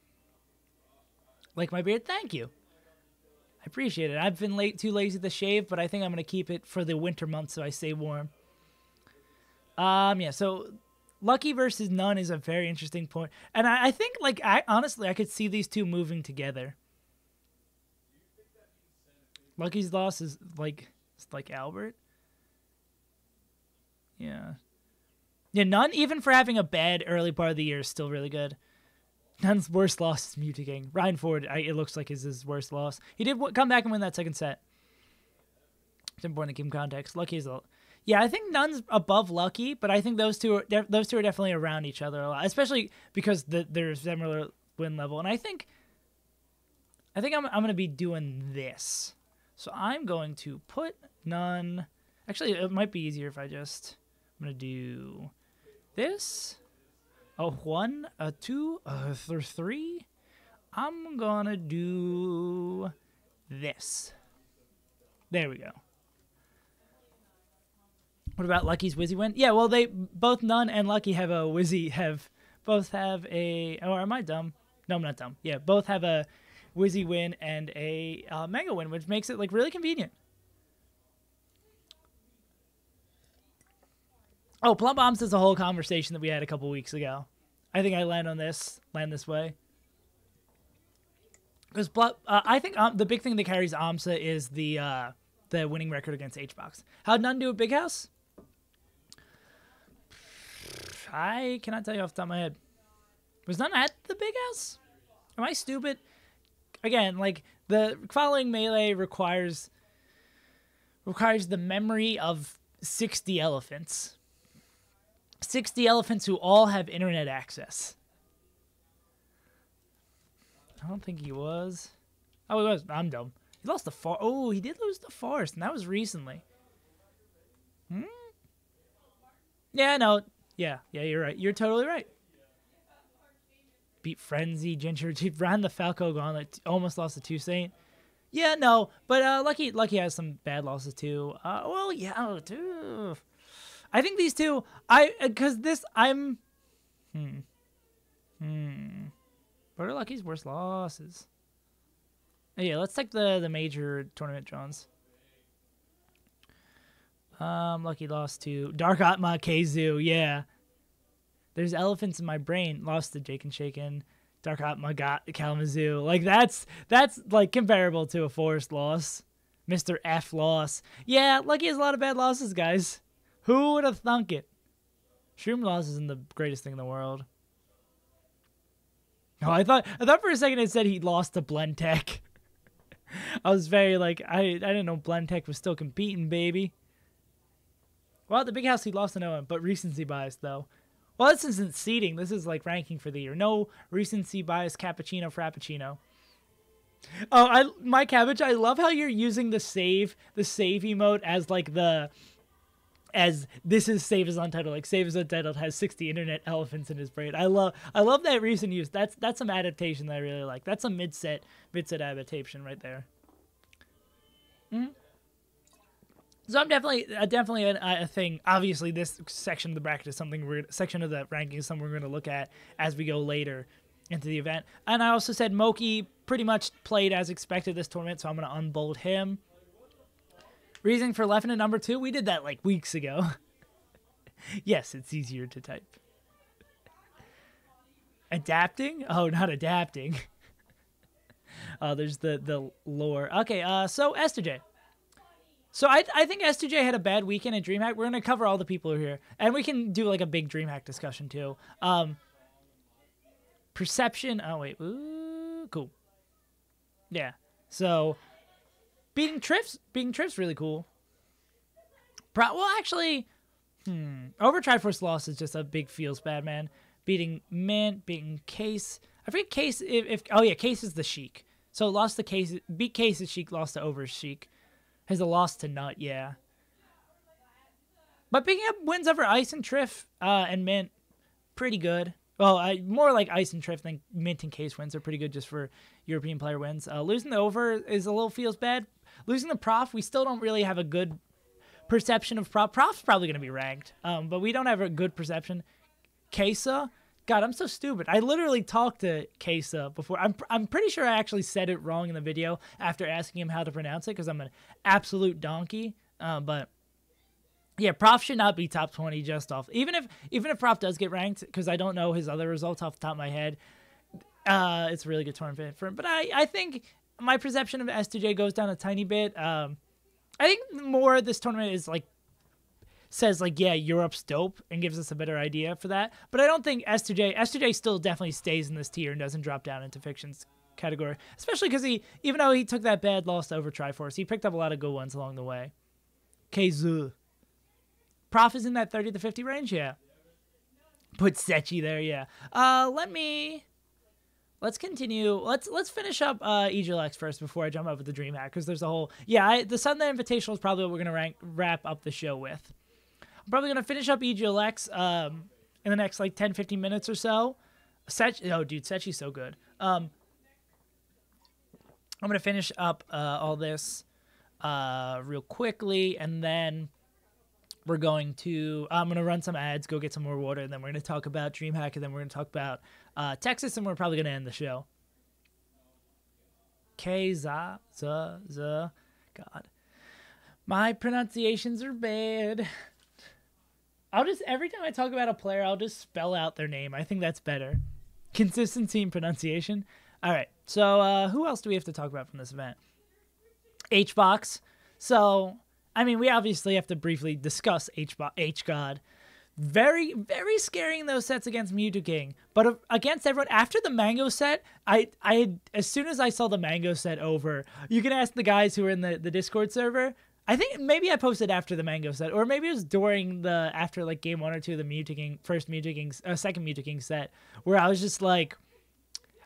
Like my beard? Thank you. I appreciate it. I've been late, too lazy to shave, but I think I'm going to keep it for the winter months so I stay warm. Um, yeah, so Lucky versus n0ne is a very interesting point, and I, I think, like, I honestly, I could see these two moving together. Lucky's loss is like, like Albert. Yeah. Yeah, n0ne, even for having a bad early part of the year, is still really good. n0ne's worst loss is Mew2King. Ryan Ford, I, it looks like is his worst loss. He did w- come back and win that second set. It's important to keep context. Lucky is a yeah, I think n0ne's above Lucky, but I think those two are those two are definitely around each other a lot, especially because the, there's similar win level. And I think I think I'm I'm gonna be doing this. So I'm going to put n0ne. Actually, it might be easier if I just I'm gonna do this. A one, a two, a th- three. I'm gonna do this. There we go. What about Lucky's Wizzy win? Yeah, well, they both n0ne and Lucky have a Wizzy have both have a. Or am I dumb? No, I'm not dumb. Yeah, both have a Wizzy win and a uh, Mega win, which makes it like really convenient. Oh, Plum Bombs is a whole conversation that we had a couple weeks ago. I think I land on this, land this way. Because uh, I think um, the big thing that carries AMSA is the uh, the winning record against HBox. How'd n0ne do at Big House? I cannot tell you off the top of my head. Was n0ne at the Big House? Am I stupid? Again, like the following melee requires requires the memory of 60 elephants. 60 elephants who all have internet access. I don't think he was. Oh, he was. I'm dumb. He lost the far. Oh, he did lose the Forrest, and that was recently. Hmm. Yeah, no. Yeah, yeah, you're right. You're totally right. Beat Frenzy, Ginger, ran the Falco Gauntlet, almost lost to 2Saint. Yeah, no, but uh, Lucky, Lucky has some bad losses too. Uh, well, yeah, oh, too. I think these two, I because this I'm, hmm, hmm. What are Lucky's worst losses? Oh, yeah, let's take the the major tournament Johns. Um, Lucky lost to Dark Atma Keizu. Yeah, there's elephants in my brain. Lost to Jake and Shaken. Dark Atma got Kalamazoo. Like that's that's like comparable to a Forrest loss. Mr. F loss. Yeah, Lucky has a lot of bad losses, guys. Who would have thunk it? Shroom loss isn't the greatest thing in the world. Oh, I thought I thought for a second it said he lost to Blendtec. I was very like I I didn't know Blendtec was still competing, baby. Well, at the big house he lost to no one, but recency bias though. Well, this isn't seeding. This is like ranking for the year. No recency bias cappuccino frappuccino. Oh, I my cabbage. I love how you're using the save the save emote as like the as this is Save as Untitled. Like Save as Untitled has 60 internet elephants in his brain. I love I love that recent use. That's that's some adaptation that I really like. That's a mid set mid set adaptation right there. Mm-hmm. So I'm definitely uh, definitely a, a, thing. Obviously, this section of the bracket is something we're section of the ranking is something we're going to look at as we go later into the event. And I also said Moky pretty much played as expected this tournament, so I'm going to unbold him. Reasoning for left at number two, we did that like weeks ago. yes, it's easier to type. Adapting? Oh, not adapting. uh, there's the the lore. Okay, uh, so S2J. So I I think S2J had a bad weekend at DreamHack. We're gonna cover all the people who are here, and we can do like a big DreamHack discussion too. Um, perception. Oh wait, ooh, cool. Yeah. So beating Trif's beating Trif's really cool. Pro- well, actually, hmm, over Triforce loss is just a big feels bad man. Beating Mint, beating Case. I forget Case if, if oh yeah, Case is the Sheik. So lost the Case, beat Case is Sheik, lost to Over Sheik. Has a loss to Nut, yeah. But picking up wins over Ice and Trif uh, and Mint, pretty good. Well, I, more like Ice and Trif than Mint and Case wins are pretty good just for European player wins. Uh, losing the over is a little feels bad. Losing the Prof, we still don't really have a good perception of Prof. Prof's probably going to be ranked, um, but we don't have a good perception. Kesa, God, I'm so stupid. I literally talked to Kesa before. I'm I'm pretty sure I actually said it wrong in the video after asking him how to pronounce it because I'm an absolute donkey. Uh, but yeah, Prof should not be top 20 just off. Even if even if Prof does get ranked, because I don't know his other results off the top of my head, uh, it's a really good tournament for him. But I, I think my perception of S2J goes down a tiny bit. Um, I think more of this tournament is like says like yeah Europe's dope and gives us a better idea for that. But I don't think S2J S2J still definitely stays in this tier and doesn't drop down into fictions category, especially because he even though he took that bad loss over Triforce, he picked up a lot of good ones along the way. Keizu. Prof is in that 30 to 50 range, yeah. Put Sechi there, yeah. Uh, let me let's continue. Let's let's finish up uh EGLX first before I jump with the DreamHack because there's a whole yeah. I, the Sunday Invitational is probably what we're gonna rank, wrap up the show with. I'm probably gonna finish up EGLX um in the next like 10, 15 minutes or so. Sechi, oh dude, Sechi's so good. Um, I'm gonna finish up uh, all this uh real quickly and then we're going to i'm going to run some ads go get some more water and then we're to talk about dreamhack and then we're to talk about uh, texas and we're probably to end the show k za za za god my pronunciations are bad i'll just every time i talk about a player i'll just spell out their name i think that's better consistency and pronunciation all right so uh, who else do we have to talk about from this event hbox so I mean, we obviously have to briefly discuss H H God. Very, very scary in those sets against Mew2King. But against everyone after the Mango set, I, I as soon as I saw the Mango set over, you can ask the guys who are in the, the Discord server. I think maybe I posted after the Mango set, or maybe it was during the after like game one or two of the Mew2King first Mew2King, uh, second Mew2King set, where I was just like,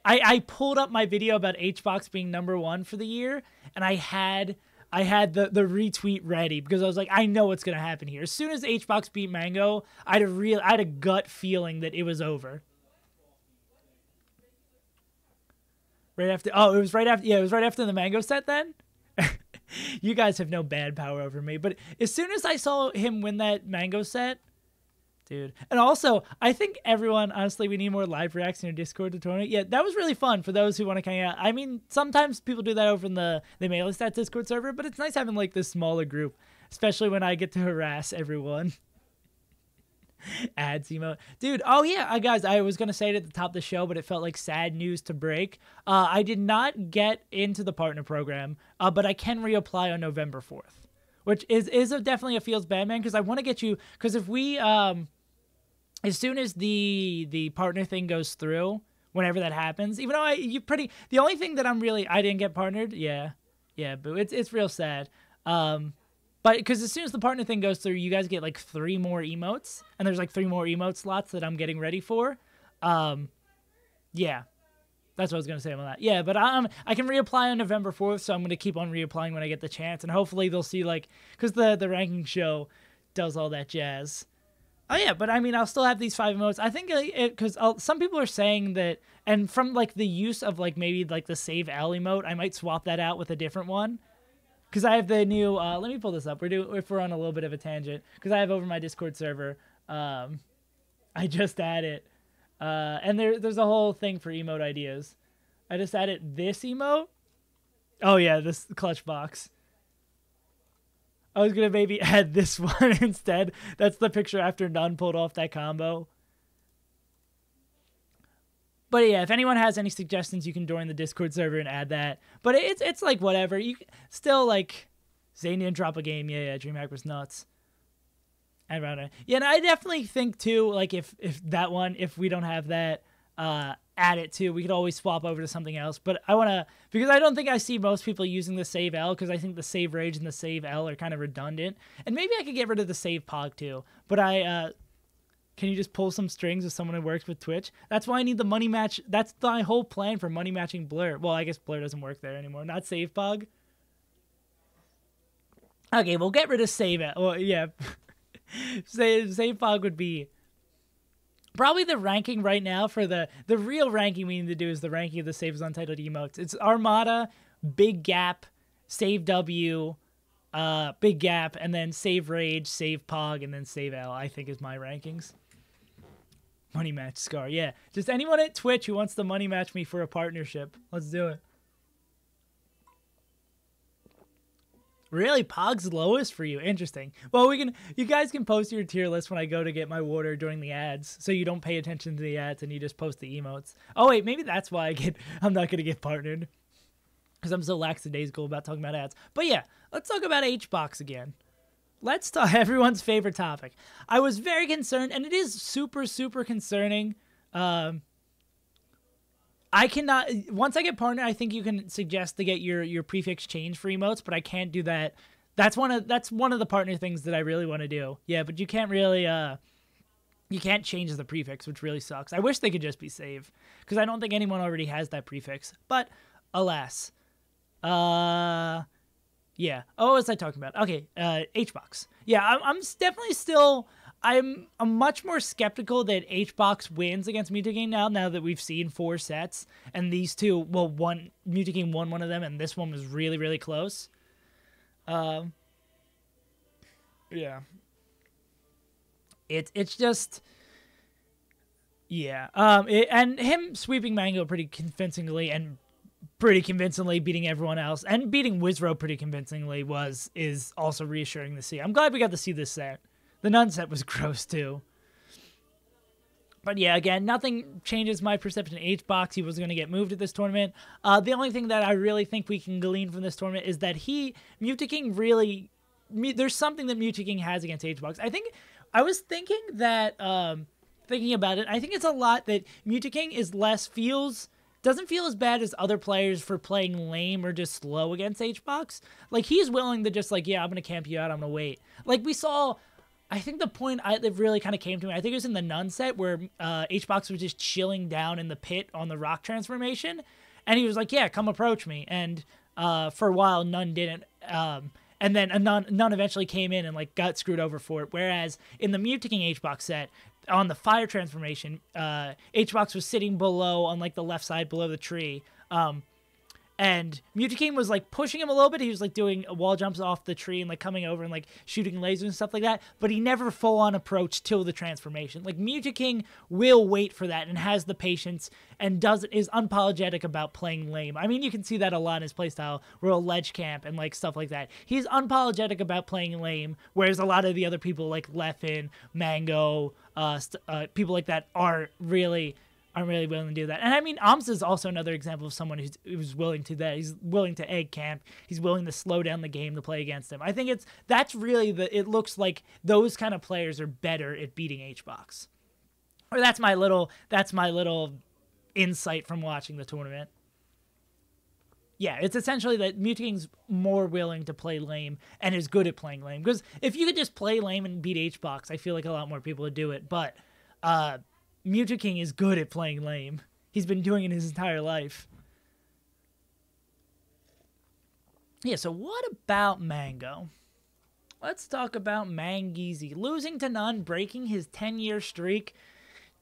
I I pulled up my video about HBox being number one for the year, and I had I had the, the retweet ready because I was like, I know what's gonna happen here. As soon as HBox beat Mango, I had a real I had a gut feeling that it was over. Right after oh, it was right after yeah, it was right after the Mango set then. you guys have no bad power over me, but as soon as I saw him win that Mango set, dude. And also, I think everyone, honestly, we need more live reacts in your Discord to tournament. Yeah, that was really fun for those who want to hang out. I mean, sometimes people do that over in the the Melee stat Discord server, but it's nice having like this smaller group, especially when I get to harass everyone. Ads emote, dude. Oh yeah, guys. I was gonna say it at the top of the show, but it felt like sad news to break. Uh, I did not get into the partner program, uh, but I can reapply on November fourth, which is is a, definitely a feels bad man because I want to get you because if we um as soon as the the partner thing goes through, whenever that happens, even though I you pretty the only thing that I'm really I didn't get partnered, yeah, yeah, but it's it's real sad. Um, but because as soon as the partner thing goes through, you guys get like three more emotes, and there's like three more emote slots that I'm getting ready for. Um, yeah, that's what I was gonna say on that. Yeah, but I'm I can reapply on November fourth, so I'm gonna keep on reapplying when I get the chance, and hopefully they'll see like because the the ranking show does all that jazz. Oh yeah, but I mean, I'll still have these five emotes. I think it because some people are saying that, and from like the use of like maybe like the save L emote, I might swap that out with a different one. Because I have the new. Uh, let me pull this up. We're doing if we're on a little bit of a tangent. Because I have over my Discord server. Um, I just added, uh, and there there's a whole thing for emote ideas. I just added this emote. Oh yeah, this clutch box. I was gonna maybe add this one instead. That's the picture after n0ne pulled off that combo. But yeah, if anyone has any suggestions, you can join the Discord server and add that. But it's it's like whatever. You still like Zain didn't drop a game. Yeah, yeah. DreamHack was nuts. And around it. Yeah, and I definitely think too. Like if if that one, if we don't have that, uh, add it to. We could always swap over to something else. But I want to, because I don't think I see most people using the save L because I think the save rage and the save L are kind of redundant. And maybe I could get rid of the save pog too. But I, uh, can you just pull some strings with someone who works with Twitch? That's why I need the money match. That's my whole plan for money matching Blur. Well, I guess Blur doesn't work there anymore. Not save pog. Okay, we'll get rid of save it. Well, yeah. save, save pog would be probably the ranking right now for the the real ranking we need to do is the ranking of the saves untitled emotes. It's Armada, Big Gap, Save W, uh, Big Gap, and then Save Rage, Save Pog, and then Save L. I think is my rankings. Money match Scar, yeah. Just anyone at Twitch who wants to money match me for a partnership, let's do it. Really, Pog's lowest for you. Interesting. Well, we can. You guys can post your tier list when I go to get my water during the ads, so you don't pay attention to the ads and you just post the emotes. Oh wait, maybe that's why I get. I'm not gonna get partnered because I'm so lackadaisical about talking about ads. But yeah, let's talk about HBox again. Let's talk everyone's favorite topic. I was very concerned, and it is super super concerning. Um, I cannot. Once I get partner, I think you can suggest to get your your prefix change for emotes, but I can't do that. That's one of that's one of the partner things that I really want to do. Yeah, but you can't really uh you can't change the prefix, which really sucks. I wish they could just be save because I don't think anyone already has that prefix. But alas, uh, yeah. Oh, what was I talking about? Okay, uh, HBox. Yeah, I'm, I'm definitely still I'm I'm much more skeptical that HBox wins against Mew2King now. Now that we've seen four sets, and these two, well, one Mew2King won one of them, and this one was really really close. Um, yeah. It's it's just. Yeah, um, it, and him sweeping Mango pretty convincingly and pretty convincingly beating everyone else and beating Wizzrobe pretty convincingly was is also reassuring to see. I'm glad we got to see this set. The n0ne set was gross too. But yeah, again, nothing changes my perception of HBox. He was going to get moved at this tournament. Uh, the only thing that I really think we can glean from this tournament is that he, King, really, there's something that King has against HBox. I think, I was thinking that, um, thinking about it, I think it's a lot that King is less, feels, doesn't feel as bad as other players for playing lame or just slow against HBox. Like, he's willing to just, like, yeah, I'm to camp you out, I'm to wait. Like, we saw I think the point I, that really kind of came to me, I think it was in the n0ne set where uh, HBox was just chilling down in the pit on the rock transformation. And he was like, yeah, come approach me. And uh, for a while, n0ne didn't. Um, and then a n0ne, eventually came in and like got screwed over for it. Whereas in the Mew2King HBox set, on the fire transformation, uh, HBox was sitting below on like the left side below the tree. Um, and Mew2King was like pushing him a little bit. He was like doing wall jumps off the tree and like coming over and like shooting lasers and stuff like that. But he never full on approached till the transformation. Like Mew2King will wait for that and has the patience and does is unapologetic about playing lame. I mean, you can see that a lot in his playstyle, real ledge camp and like stuff like that. He's unapologetic about playing lame, whereas a lot of the other people like Leffen, Mango, uh, uh people like that are really aren't really willing to do that. And I mean, Ams is also another example of someone who's, who's willing to that. He's willing to egg camp. He's willing to slow down the game to play against him. I think it's that's really the. It looks like those kind of players are better at beating HBox. Or that's my little. That's my little insight from watching the tournament. Yeah, it's essentially that Mew2King's more willing to play lame and is good at playing lame. Because if you could just play lame and beat HBox, I feel like a lot more people would do it. But uh, King is good at playing lame. He's been doing it his entire life. Yeah, so what about Mango? let's talk about Mangeezy. Losing to n0ne, breaking his 10 year streak,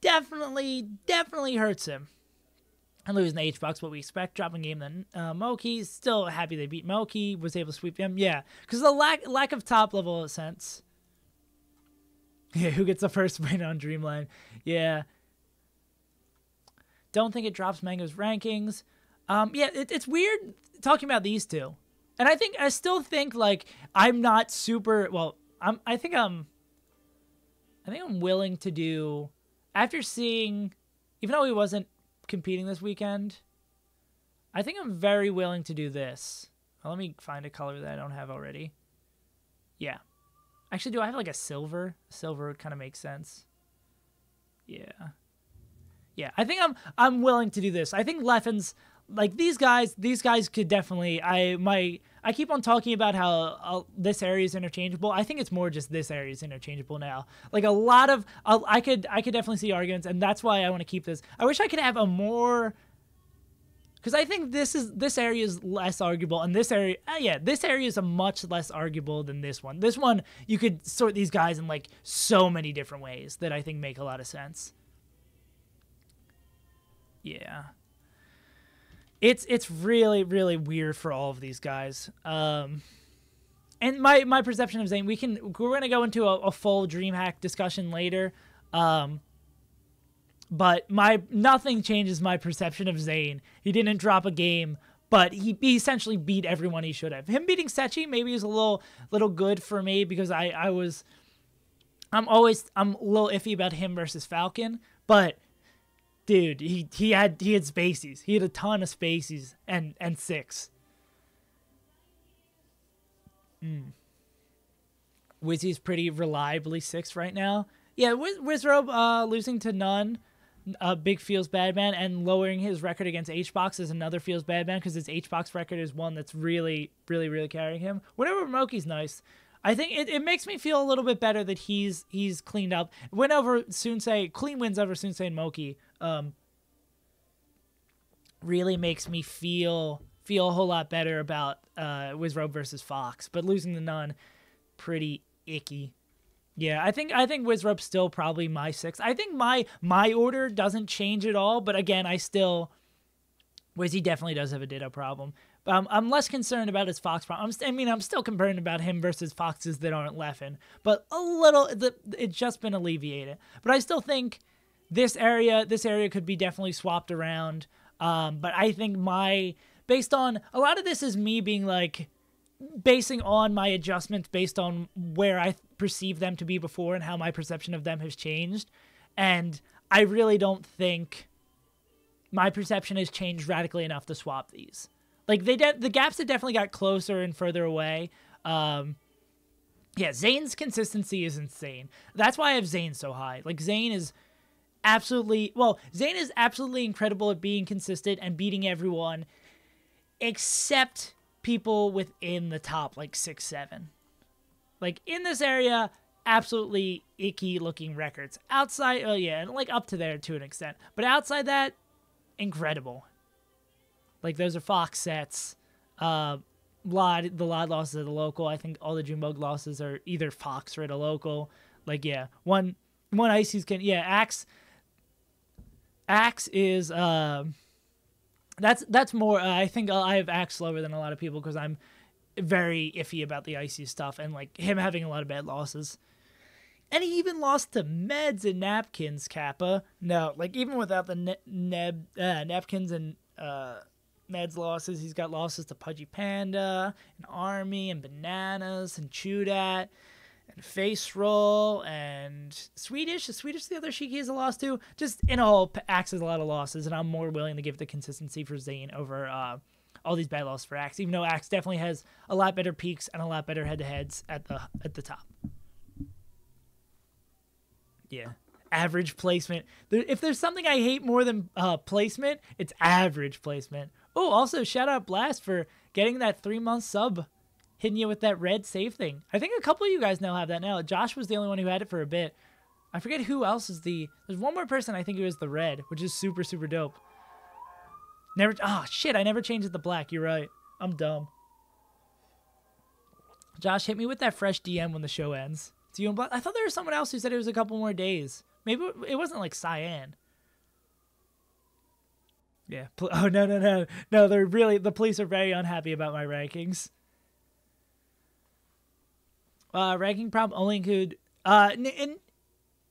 definitely, definitely hurts him. And losing the H box, what we expect. Dropping game then uh, Moky. Still happy they beat Moky. Was able to sweep him. Yeah, because the lack lack of top level sense. Yeah, who gets the first win on Dreamland? Yeah. Don't think it drops Mango's rankings. Um, yeah, it, it's weird talking about these two. And I think I still think like I'm not super well, I'm I think I'm I think I'm willing to do after seeing even though he wasn't competing this weekend, I think I'm very willing to do this. Well, let me find a color that I don't have already. Yeah. Actually, do I have like a silver? Silver kind of make sense. Yeah. Yeah, I think I'm I'm willing to do this. I think Leffen's like these guys these guys could definitely i my i keep on talking about how uh, this area is interchangeable i think it's more just this area is interchangeable now like a lot of uh, i could i could definitely see arguments and that's why i want to keep this i wish i could have a more because i think this is this area is less arguable and this area uh, yeah this area is a much less arguable than this one this one you could sort these guys in like so many different ways that i think make a lot of sense yeah it's it's really really weird for all of these guys. Um, and my my perception of Zain, we can we're gonna go into a, a full DreamHack discussion later. Um, but my nothing changes my perception of Zain. He didn't drop a game, but he, he essentially beat everyone he should have. Him beating Sechi maybe is a little little good for me because I I was I'm always I'm a little iffy about him versus Falcon, but dude, he he had he had spacies. He had a ton of spacies and and six. Mm. Wizzy's pretty reliably six right now. Yeah, Wiz- Wizzrobe uh, losing to n0ne, uh, big feels bad man, and lowering his record against HBox is another feels bad man because his HBox record is one that's really, really, really carrying him. Whatever Moky's nice. I think it, it makes me feel a little bit better that he's he's cleaned up. Win over Soonsay, clean wins over Soonsay and Moky um, really makes me feel feel a whole lot better about uh, Wizzrobe versus Fox. But losing the n0ne, pretty icky. Yeah, I think I think Wizzrobe's still probably my six. I think my my order doesn't change at all, but again, I still Wizzy definitely does have a Ditto problem. But I'm, less concerned about his Fox problem. I mean, I'm still concerned about him versus Foxes that aren't Leffen, but a little, it's just been alleviated. But I still think this area this area could be definitely swapped around um, but i think my based on a lot of this is me being like basing on my adjustments based on where i perceive them to be before and how my perception of them has changed and i really don't think my perception has changed radically enough to swap these like they the gaps have definitely got closer and further away um, yeah, Zain's consistency is insane. That's why I have Zain so high. Like Zain is absolutely well, Zain is absolutely incredible at being consistent and beating everyone except people within the top like six, seven. Like in this area, absolutely icky looking records. Outside, oh yeah, and like up to there to an extent. But outside that, incredible. Like those are Fox sets. Uh, lot the lot losses at a local. I think all the Junebug losses are either Fox or at a local. Like yeah, one one ices can yeah axe Axe is uh, that's that's more. Uh, I think I have Axe lower than a lot of people because I'm very iffy about the icy stuff and like him having a lot of bad losses. And he even lost to Meds and Napkins, Kappa. No, like even without the ne- neb uh, Napkins and uh, Meds losses, he's got losses to Pudgy Panda and Army and Bananas and Chudat and face roll and Swedish. Is Swedish the other Shiki is a loss to? Just in all, Axe has a lot of losses, and I'm more willing to give the consistency for Zain over uh, all these bad losses for Axe. Even though Axe definitely has a lot better peaks and a lot better head to heads at the at the top. Yeah. Average placement. If there's something I hate more than uh, placement, it's average placement. Oh, also shout out Blast for getting that three month sub hitting you with that red save thing. I think a couple of you guys now have that now. Josh was the only one who had it for a bit. I forget who else is the. There's one more person I think who is the red, which is super super dope. Never. Oh shit! I never changed it to black. You're right. I'm dumb. Josh, hit me with that fresh DM when the show ends. Do you? I thought there was someone else who said it was a couple more days. Maybe it wasn't like Cyan. Yeah. Oh no no no no! They're really the police are very unhappy about my rankings. Uh, ranking prompt only include uh in,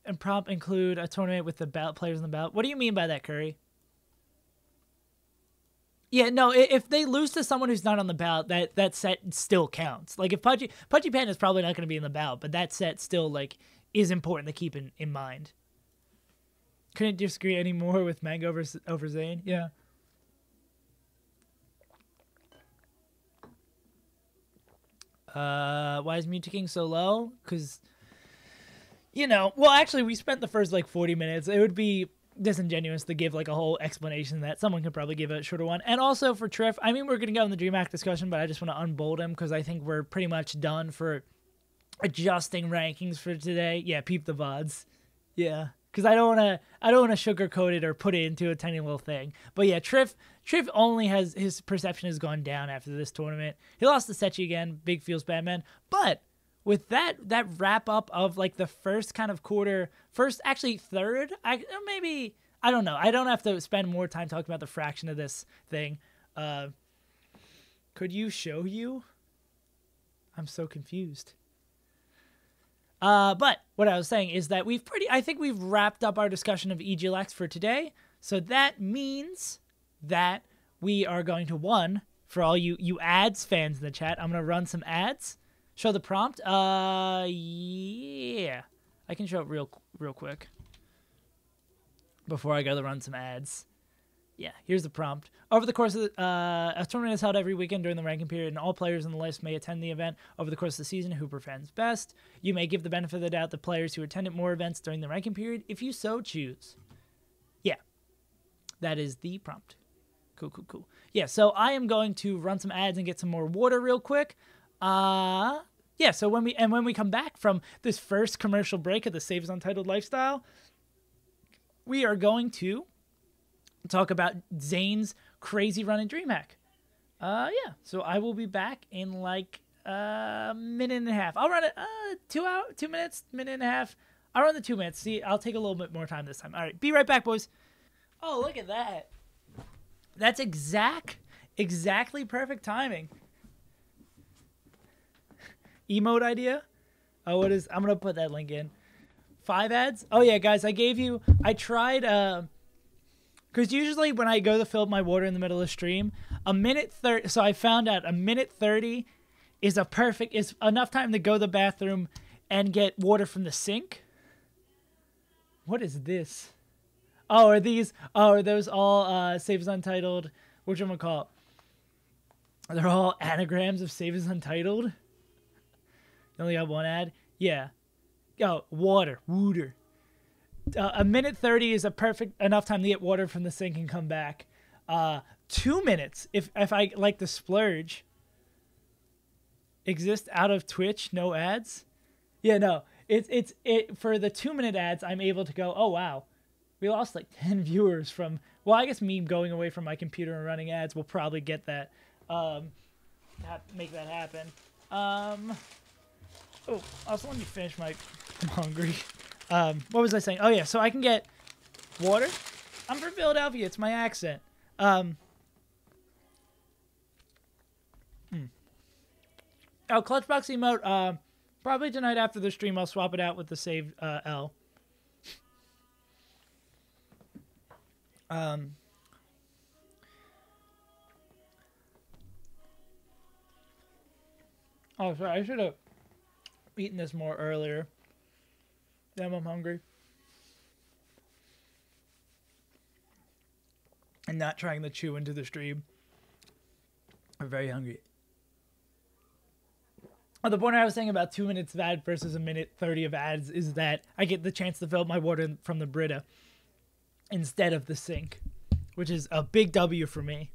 and prompt include a tournament with the ballot players in the ballot. What do you mean by that, Curry? Yeah, no. If they lose to someone who's not on the ballot, that that set still counts. Like if Pudgy Pudgy Pan is probably not going to be in the ballot, but that set still like is important to keep in, in mind. Couldn't disagree anymore with Mango over over Zain. Yeah. Uh, why is Mew2King so low? Because, you know, well, actually, we spent the first like 40 minutes. It would be disingenuous to give like a whole explanation that someone could probably give a shorter one. And also for Trif, I mean, we're going to go in the DreamHack discussion, but I just want to unbold him because I think we're pretty much done for adjusting rankings for today. Yeah, peep the VODs. Yeah because I don't want to I don't want to sugarcoat it or put it into a tiny little thing. But yeah, Trif Trif only has his perception has gone down after this tournament. He lost to Sechi again. Big feels bad man. But with that that wrap up of like the first kind of quarter, first actually third, I maybe I don't know. I don't have to spend more time talking about the fraction of this thing. Uh, could you show you? I'm so confused. Uh, but what I was saying is that we've pretty, I think we've wrapped up our discussion of EGLX for today. So that means that we are going to one for all you you ads fans in the chat. I'm gonna run some ads. Show the prompt. Uh, yeah, I can show it real real quick before I go to run some ads. Yeah, here's the prompt. Over the course of the, uh, a tournament is held every weekend during the ranking period, and all players on the list may attend the event over the course of the season who performs best. You may give the benefit of the doubt to players who attended more events during the ranking period if you so choose. Yeah, that is the prompt. Cool, cool, cool. Yeah, so I am going to run some ads and get some more water real quick. Uh, yeah, so when we and when we come back from this first commercial break of the Saves Untitled Lifestyle, we are going to talk about Zain's crazy run in DreamHack. Uh, yeah. So I will be back in like a minute and a half. I'll run it. Uh, two hour, two minutes, minute and a half. I'll run the two minutes. See, I'll take a little bit more time this time. All right, be right back, boys. Oh, look at that. That's exact, exactly perfect timing. Emote idea. Oh, what is? I'm gonna put that link in. Five ads. Oh yeah, guys, I gave you. I tried. Uh, because usually when I go to fill up my water in the middle of stream, a minute 30, so I found out a minute 30 is a perfect, is enough time to go to the bathroom and get water from the sink. What is this? Oh, are these, oh, are those all uh, Saves Untitled, which going to call? They're all anagrams of Save as Untitled? You only got one ad? Yeah. Oh, water, water uh, a minute 30 is a perfect enough time to get water from the sink and come back. Uh, two minutes, if, if I like the splurge, exist out of Twitch, no ads. Yeah, no, it's, it's, it, for the two minute ads, I'm able to go, oh, wow, we lost like 10 viewers from, well, I guess me going away from my computer and running ads will probably get that, um, make that happen. Um, oh, also let me finish my, I'm hungry. Um, what was I saying? Oh yeah, so I can get water. I'm from Philadelphia. It's my accent. Um, hmm. Oh, Clutchbox emote. Uh, probably tonight after the stream, I'll swap it out with the save uh, L. Um. Oh, sorry. I should have eaten this more earlier. Damn, I'm hungry. And not trying to chew into the stream. I'm very hungry. Oh, the point I was saying about two minutes of ad versus a minute 30 of ads is that I get the chance to fill my water from the Brita instead of the sink, which is a big W for me.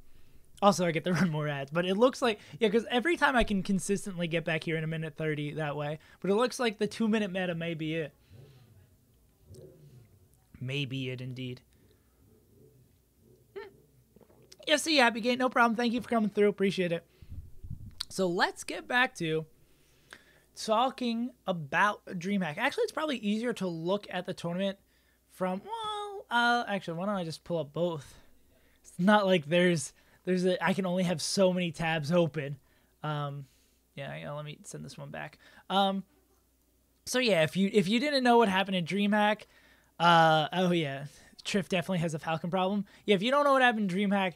Also, I get to run more ads, but it looks like, yeah, because every time I can consistently get back here in a minute 30 that way, but it looks like the two minute meta may be it. Maybe it indeed. Yes, see, you, Happy Gate, no problem. Thank you for coming through. Appreciate it. So let's get back to talking about DreamHack. Actually, it's probably easier to look at the tournament from. Well, uh, actually, why don't I just pull up both? It's not like there's there's a I can only have so many tabs open. Um, yeah, yeah. Let me send this one back. Um, so yeah, if you if you didn't know what happened in DreamHack, uh, oh yeah, Trif definitely has a Falcon problem. Yeah, if you don't know what happened in DreamHack,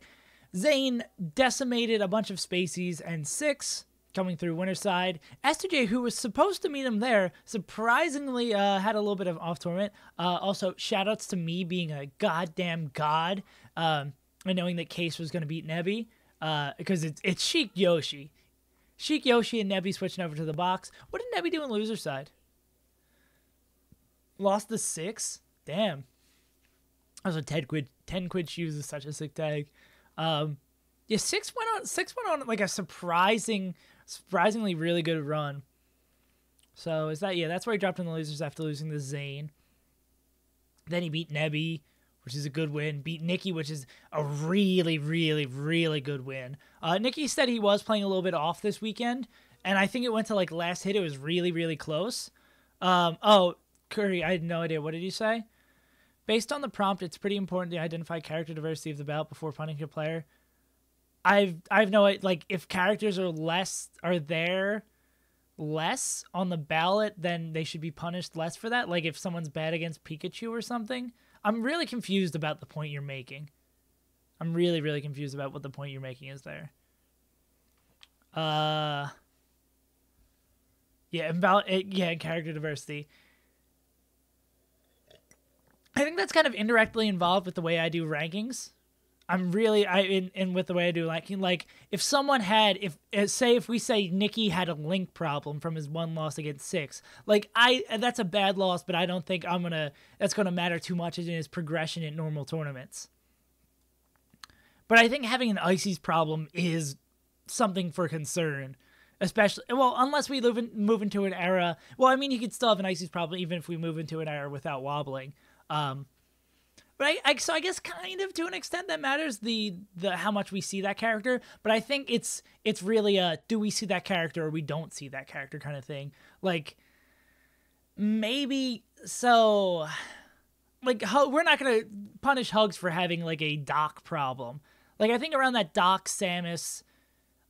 Zain decimated a bunch of Spaceys and six coming through Winterside. S2J, who was supposed to meet him there, surprisingly uh, had a little bit of off tournament. Uh, also, shoutouts to me being a goddamn god um, and knowing that Case was going to beat Nebby because uh, it's, it's Sheik Yoshi. Sheik Yoshi and Nebby switching over to the box. What did Nebby do in loser side? Lost the six? Damn. Also, Ted Quid, 10 Quid Shoes is such a sick tag. Um, yeah, six went on. Six went on like a surprising, surprisingly really good run. So is that yeah? That's where he dropped in the losers after losing the Zain. Then he beat Nebby, which is a good win. Beat Nicki, which is a really, really, really good win. Uh, Nicki said he was playing a little bit off this weekend, and I think it went to like last hit. It was really, really close. Um, oh, Curry, I had no idea. What did you say? Based on the prompt, it's pretty important to identify character diversity of the ballot before punting your player. I've I've no like if characters are less are there less on the ballot, then they should be punished less for that. Like if someone's bad against Pikachu or something. I'm really confused about the point you're making. I'm really really confused about what the point you're making is there. Uh yeah, about yeah, character diversity. I think that's kind of indirectly involved with the way I do rankings. I'm really I in, in with the way I do like like if someone had if uh, say if we say Nicki had a link problem from his one loss against six like I that's a bad loss but I don't think I'm gonna that's gonna matter too much in his progression in normal tournaments. But I think having an Ices problem is something for concern, especially well unless we live in, move into an era. Well, I mean you could still have an Ices problem even if we move into an era without wobbling. Um, but I, I, so I guess kind of to an extent that matters the the how much we see that character. But I think it's it's really a do we see that character or we don't see that character kind of thing. Like maybe so like we're not gonna punish Hugs for having like a Doc problem. Like I think around that Doc Samus.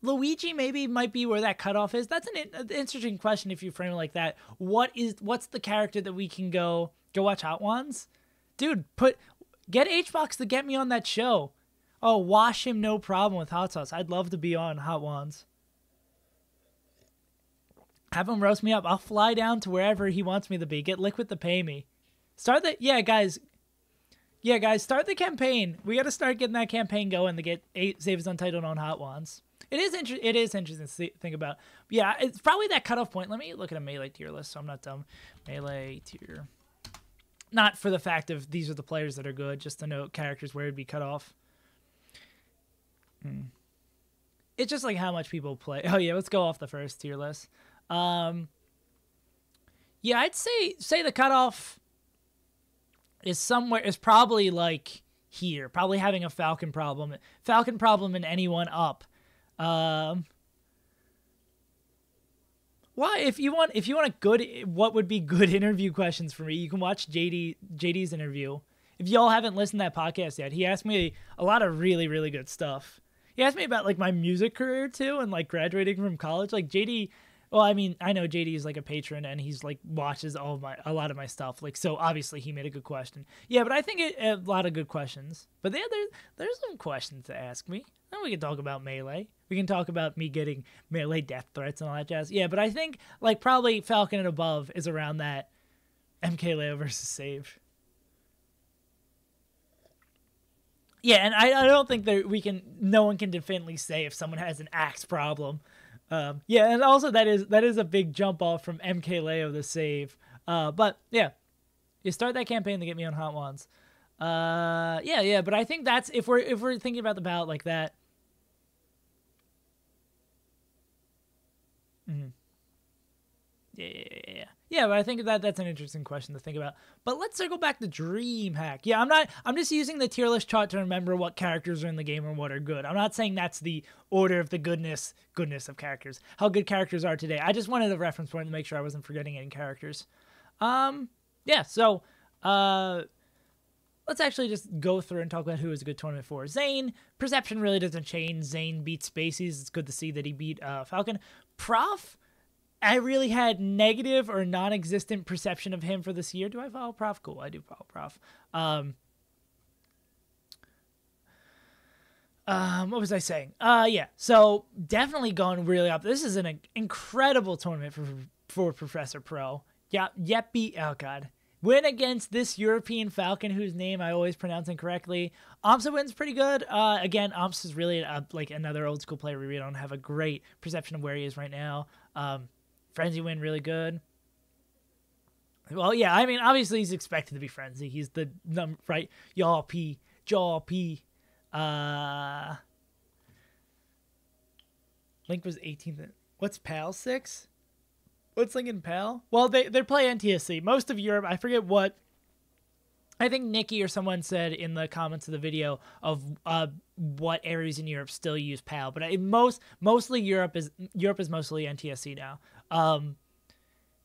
Luigi maybe might be where that cutoff is. That's an, an interesting question if you frame it like that. What is what's the character that we can go go watch Hot Ones? Dude, put Get HBox to get me on that show. Oh, wash him no problem with hot sauce. I'd love to be on Hot Ones. Have him roast me up. I'll fly down to wherever he wants me to be. Get Liquid to pay me. Start the yeah, guys. Yeah, guys, start the campaign. We got to start getting that campaign going to get eight saves untitled on Hot Ones. It is inter- It is interesting to see, think about. Yeah, it's probably that cutoff point. Let me look at a melee tier list, so I'm not dumb. Melee tier not for the fact of these are the players that are good, just to note characters where it'd be cut off. Hmm. It's just like how much people play. Oh yeah, let's go off the first tier list. Um, yeah, I'd say say the cutoff is somewhere is probably like here, probably having a Falcon problem. Falcon problem and anyone up. Um, why if you want if you want a good what would be good interview questions for me, you can watch JD JD's interview. If y'all haven't listened to that podcast yet, he asked me a lot of really really good stuff. He asked me about like my music career too and like graduating from college. Like JD well, I mean, I know JD is like a patron and he's like watches all of my a lot of my stuff. Like, so obviously he made a good question. Yeah, but I think it, a lot of good questions. But yeah, there, there's some questions to ask me. Then we can talk about melee. We can talk about me getting melee death threats and all that jazz. Yeah, but I think like probably Falcon and above is around that MKLeo versus save. Yeah, and I, I don't think that we can. No one can definitely say if someone has an axe problem. Um, yeah, and also that is that is a big jump off from MKLeo the save. Uh, but yeah, you start that campaign to get me on hot ones. Uh, yeah, yeah, but I think that's if we're if we're thinking about the ballot like that. Mm-hmm. Yeah, yeah, yeah, yeah. But I think that that's an interesting question to think about. But let's circle back to DreamHack. Yeah, I'm not. I'm just using the tier list chart to remember what characters are in the game and what are good. I'm not saying that's the order of the goodness goodness of characters. How good characters are today. I just wanted a reference point to make sure I wasn't forgetting any characters. Um, yeah. So, uh, let's actually just go through and talk about who is a good tournament for. Zain, perception really doesn't change. Zain beats Spacies. It's good to see that he beat uh, Falcon. Prof I really had negative or non-existent perception of him for this year. Do I follow Prof? Cool, I do follow Prof. Um, um, what was I saying? Uh, yeah. So definitely going really up. This is an incredible tournament for for Professor Pro. Yeah, Yeppy. Oh God, win against this European Falcon whose name I always pronounce incorrectly. Amsah wins pretty good. Uh, again, Amsah is really a, like another old school player. We really don't have a great perception of where he is right now. Um, Frenzy win really good. Well, yeah, I mean, obviously he's expected to be Frenzy. He's the number right, y'all P, jaw P. Uh, Link was 18th. What's PAL six? What's Link and PAL? Well, they they play NTSC. Most of Europe, I forget what. I think Nicki or someone said in the comments of the video of uh, what areas in Europe still use PAL, but most mostly Europe is Europe is mostly NTSC now. Um,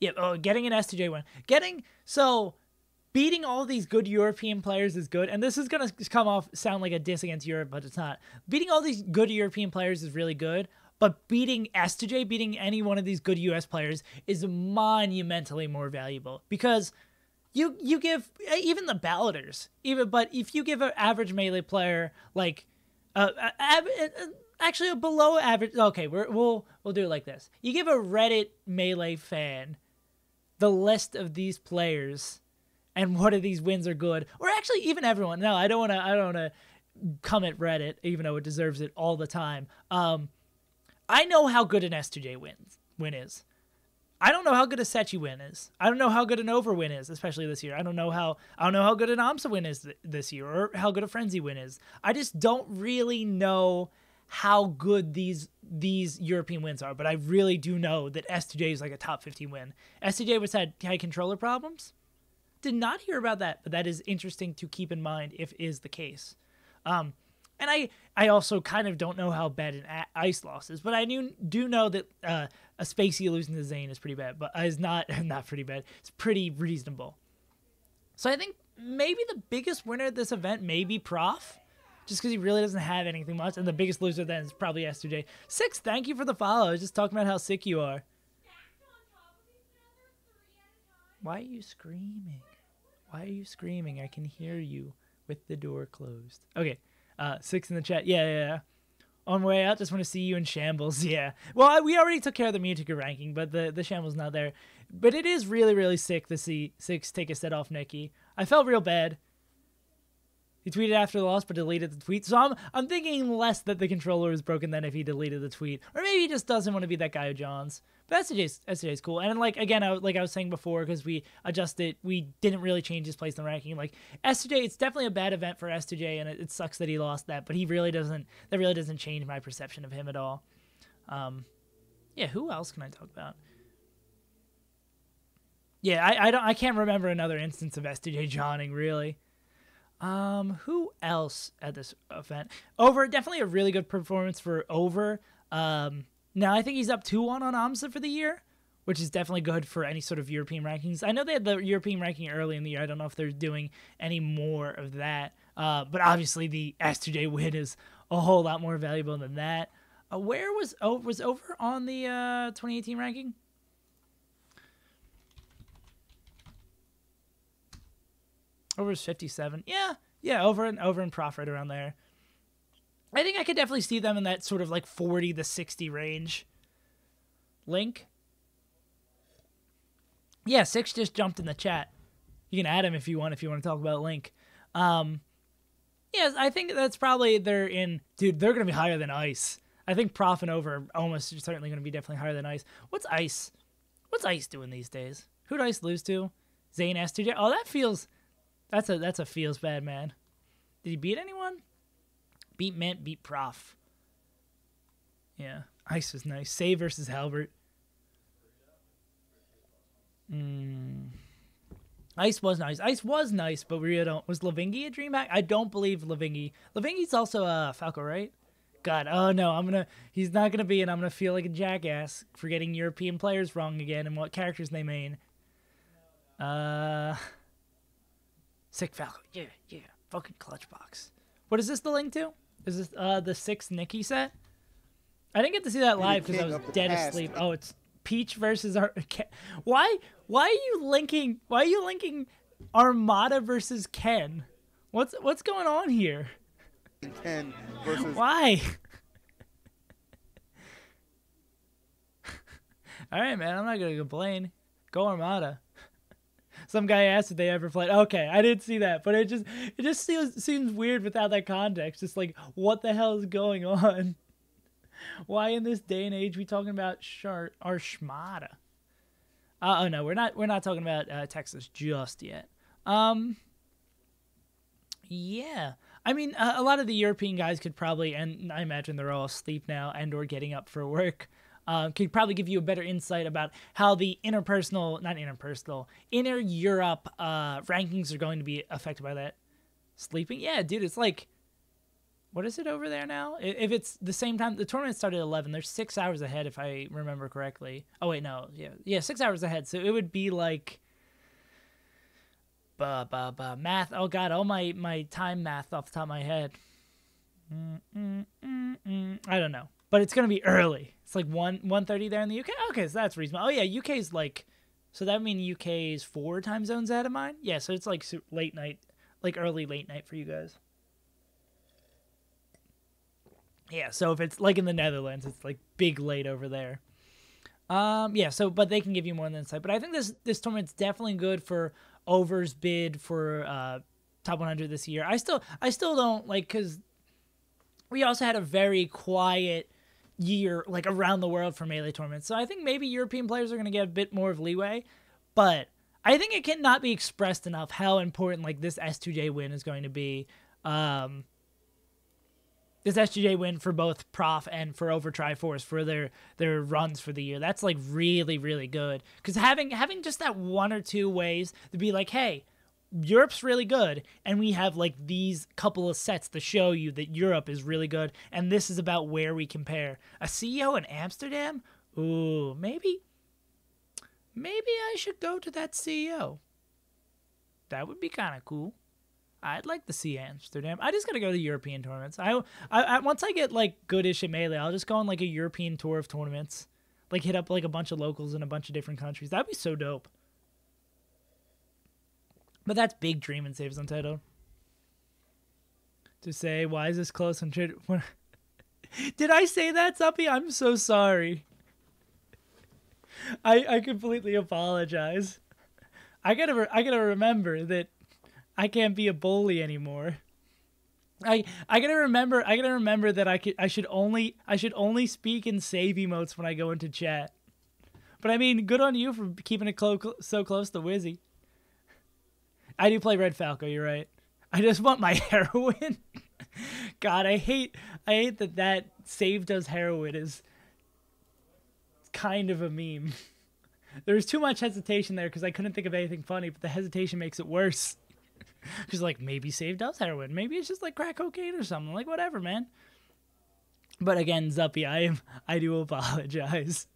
yeah, oh, getting an S2J win. Getting so beating all these good European players is good, and this is gonna come off sound like a diss against Europe, but it's not. Beating all these good European players is really good, but beating S2J, beating any one of these good US players is monumentally more valuable because you you give even the balloters even but if you give an average melee player like uh, uh, actually a below average. Okay, we will we'll do it like this. You give a Reddit melee fan the list of these players and what of these wins are good, or actually even everyone. No, I don't want to. I don't want to come at Reddit, even though it deserves it all the time. Um, I know how good an S2J wins win is. I don't know how good a Sechi win is. I don't know how good an Over win is, especially this year. I don't know how I don't know how good an Amsah win is th- this year, or how good a Frenzy win is. I just don't really know how good these these European wins are, but I really do know that S2J is like a top 15 win. S2J was had high controller problems. Did not hear about that, but that is interesting to keep in mind if is the case. Um, and I I also kind of don't know how bad an ice loss is, but I do do know that uh, a Spacey losing to Zain is pretty bad, but is not not pretty bad. It's pretty reasonable. So I think maybe the biggest winner at this event may be Prof just because he really doesn't have anything much. And the biggest loser then is probably S2J. Six, thank you for the follow. I just talking about how sick you are. Why are you screaming? Why are you screaming? I can hear you with the door closed. Okay, uh, six in the chat. Yeah, yeah, yeah. On way out, just want to see you in shambles. Yeah. Well, we already took care of the Mewtwo ranking, but the the shambles not there. But it is really, really sick to see six take a set off Nicki. I felt real bad. He tweeted after the loss, but deleted the tweet. So I'm I'm thinking less that the controller is broken than if he deleted the tweet, or maybe he just doesn't want to be that guy who Johns. But S2J's S2J's cool, and like again, I, like I was saying before, because we adjusted, we didn't really change his place in the ranking. Like S2J, it's definitely a bad event for S2J, and it, it sucks that he lost that. But he really doesn't. That really doesn't change my perception of him at all. Um, yeah. Who else can I talk about? Yeah, I, I don't I can't remember another instance of S2J Johning really. Um, who else at this event? Over, definitely a really good performance for Over. Um, now I think he's up two one on Amsah for the year, which is definitely good for any sort of European rankings. I know they had the European ranking early in the year. I don't know if they're doing any more of that. Uh, but obviously the S2J win is a whole lot more valuable than that. Uh, where was over was over on the uh, 2018 ranking? Over is 57. Yeah, yeah, over and over and profit around there. I think I could definitely see them in that sort of like 40 to 60 range. Link. Yeah, Six just jumped in the chat. You can add him if you want, if you want to talk about Link. Um, yes, I think that's probably they're in. Dude, they're going to be higher than Ice. I think Prof and Over almost certainly going to be definitely higher than Ice. What's Ice? What's Ice doing these days? Who'd Ice lose to? Zain S2J? Oh, that feels that's a that's a feels bad man. Did he beat anyone? Beat Mint, beat Prof. Yeah. Ice was nice. Say versus Halbert. Mm. Ice was nice. Ice was nice, but we don't. Was Lavingi a DreamHack? I don't believe Lavingi. Lavingi's also a Falco, right? God, oh no, I'm gonna. He's not gonna be, and I'm gonna feel like a jackass for getting European players wrong again and what characters they mean. Uh, sick Falco. Yeah, yeah. Fucking clutch box. What is this the link to? Is this uh the sixth Nicki set? I didn't get to see that live because I was dead asleep. Oh, it's Peach versus Ar- Why? Why are you linking? Why are you linking Armada versus Ken? What's what's going on here? Ken versus. Why? All right, man. I'm not gonna complain. Go Armada. Some guy asked if they ever played. Okay, I didn't see that, but it just it just seems seems weird without that context. Just like what the hell is going on? Why in this day and age we talking about Shart Arshmada? Uh, oh no, we're not. We're not talking about uh, Texas just yet. Um, yeah, I mean, a lot of the European guys could probably, and I imagine they're all asleep now and or getting up for work. Uh, could probably give you a better insight about how the interpersonal, not interpersonal, inner Europe uh, rankings are going to be affected by that. Sleeping, yeah, dude, it's like what is it over there now? If it's the same time, the tournament started at 11. They're six hours ahead, if I remember correctly. Oh, wait, no. Yeah, yeah, six hours ahead. So it would be like. Bah, bah, bah. Math. Oh, God. All my, my time math off the top of my head. Mm, mm, mm, mm. I don't know. But it's going to be early. It's like 1 1.30 there in the UK. Okay, so that's reasonable. Oh, yeah, UK is like. So that would mean UK is four time zones ahead of mine? Yeah, so it's like late night, like early late night for you guys. Yeah, so if it's like in the Netherlands, it's like big late over there. Um, yeah, so but they can give you more insight. But I think this this tournament's definitely good for overs bid for uh, top 100 this year. I still I still don't like because we also had a very quiet year like around the world for melee tournaments. So I think maybe European players are going to get a bit more of leeway, but I think it cannot be expressed enough how important like this S2J win is going to be. Um, this S2J win for both Prof and for Overtriforce for their their runs for the year. That's like really really good because having having just that one or two ways to be like, hey, Europe's really good, and we have like these couple of sets to show you that Europe is really good, and this is about where we compare. A CEO in Amsterdam, ooh, maybe, maybe I should go to that CEO. That would be kind of cool. I'd like to see Amsterdam. I just gotta go to the European tournaments. I, I, I once I get like goodish at melee, I'll just go on like a European tour of tournaments, like hit up like a bunch of locals in a bunch of different countries. That'd be so dope. But that's big dream and saves untitled. To say why is this close on trade? Did I say that, Suppy? I'm so sorry. I I completely apologize. I gotta I gotta remember that I can't be a bully anymore. I I gotta remember I gotta remember that I could I should only I should only speak in save emotes when I go into chat. But I mean, good on you for keeping it clo- so close to Wizzy. I do play Red Falco. You're right. I just want my heroin. God, I hate I hate that that save does heroin is kind of a meme. There was too much hesitation there because I couldn't think of anything funny, but the hesitation makes it worse. Because like maybe Save does heroin, maybe it's just like crack cocaine or something. Like whatever, man. But again, Zuppy, I am I do apologize.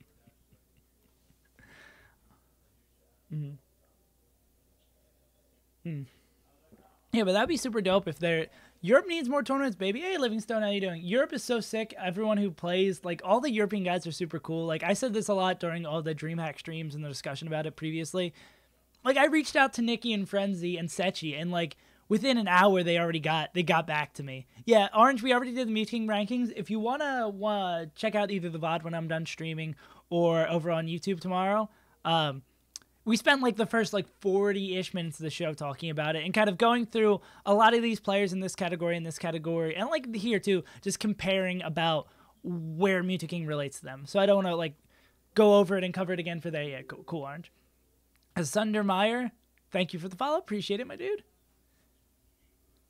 mm. Mm. Yeah, but that'd be super dope if they're Europe needs more tournaments, baby. Hey, Livingstone, how you doing? Europe is so sick. Everyone who plays, like all the European guys, are super cool. Like I said this a lot during all the DreamHack streams and the discussion about it previously like I reached out to Nicki and Frenzy and Sechi, and like within an hour they already got they got back to me. Yeah, Orange, we already did the meeting rankings. If you wanna uh, check out either the VOD when I'm done streaming or over on YouTube tomorrow, um, we spent like the first like 40-ish minutes of the show talking about it and kind of going through a lot of these players in this category and this category and like here too just comparing about where Mew2King relates to them so i don't want to like go over it and cover it again for that yeah cool, cool orange Sundermeyer, thank you for the follow. Appreciate it, my dude.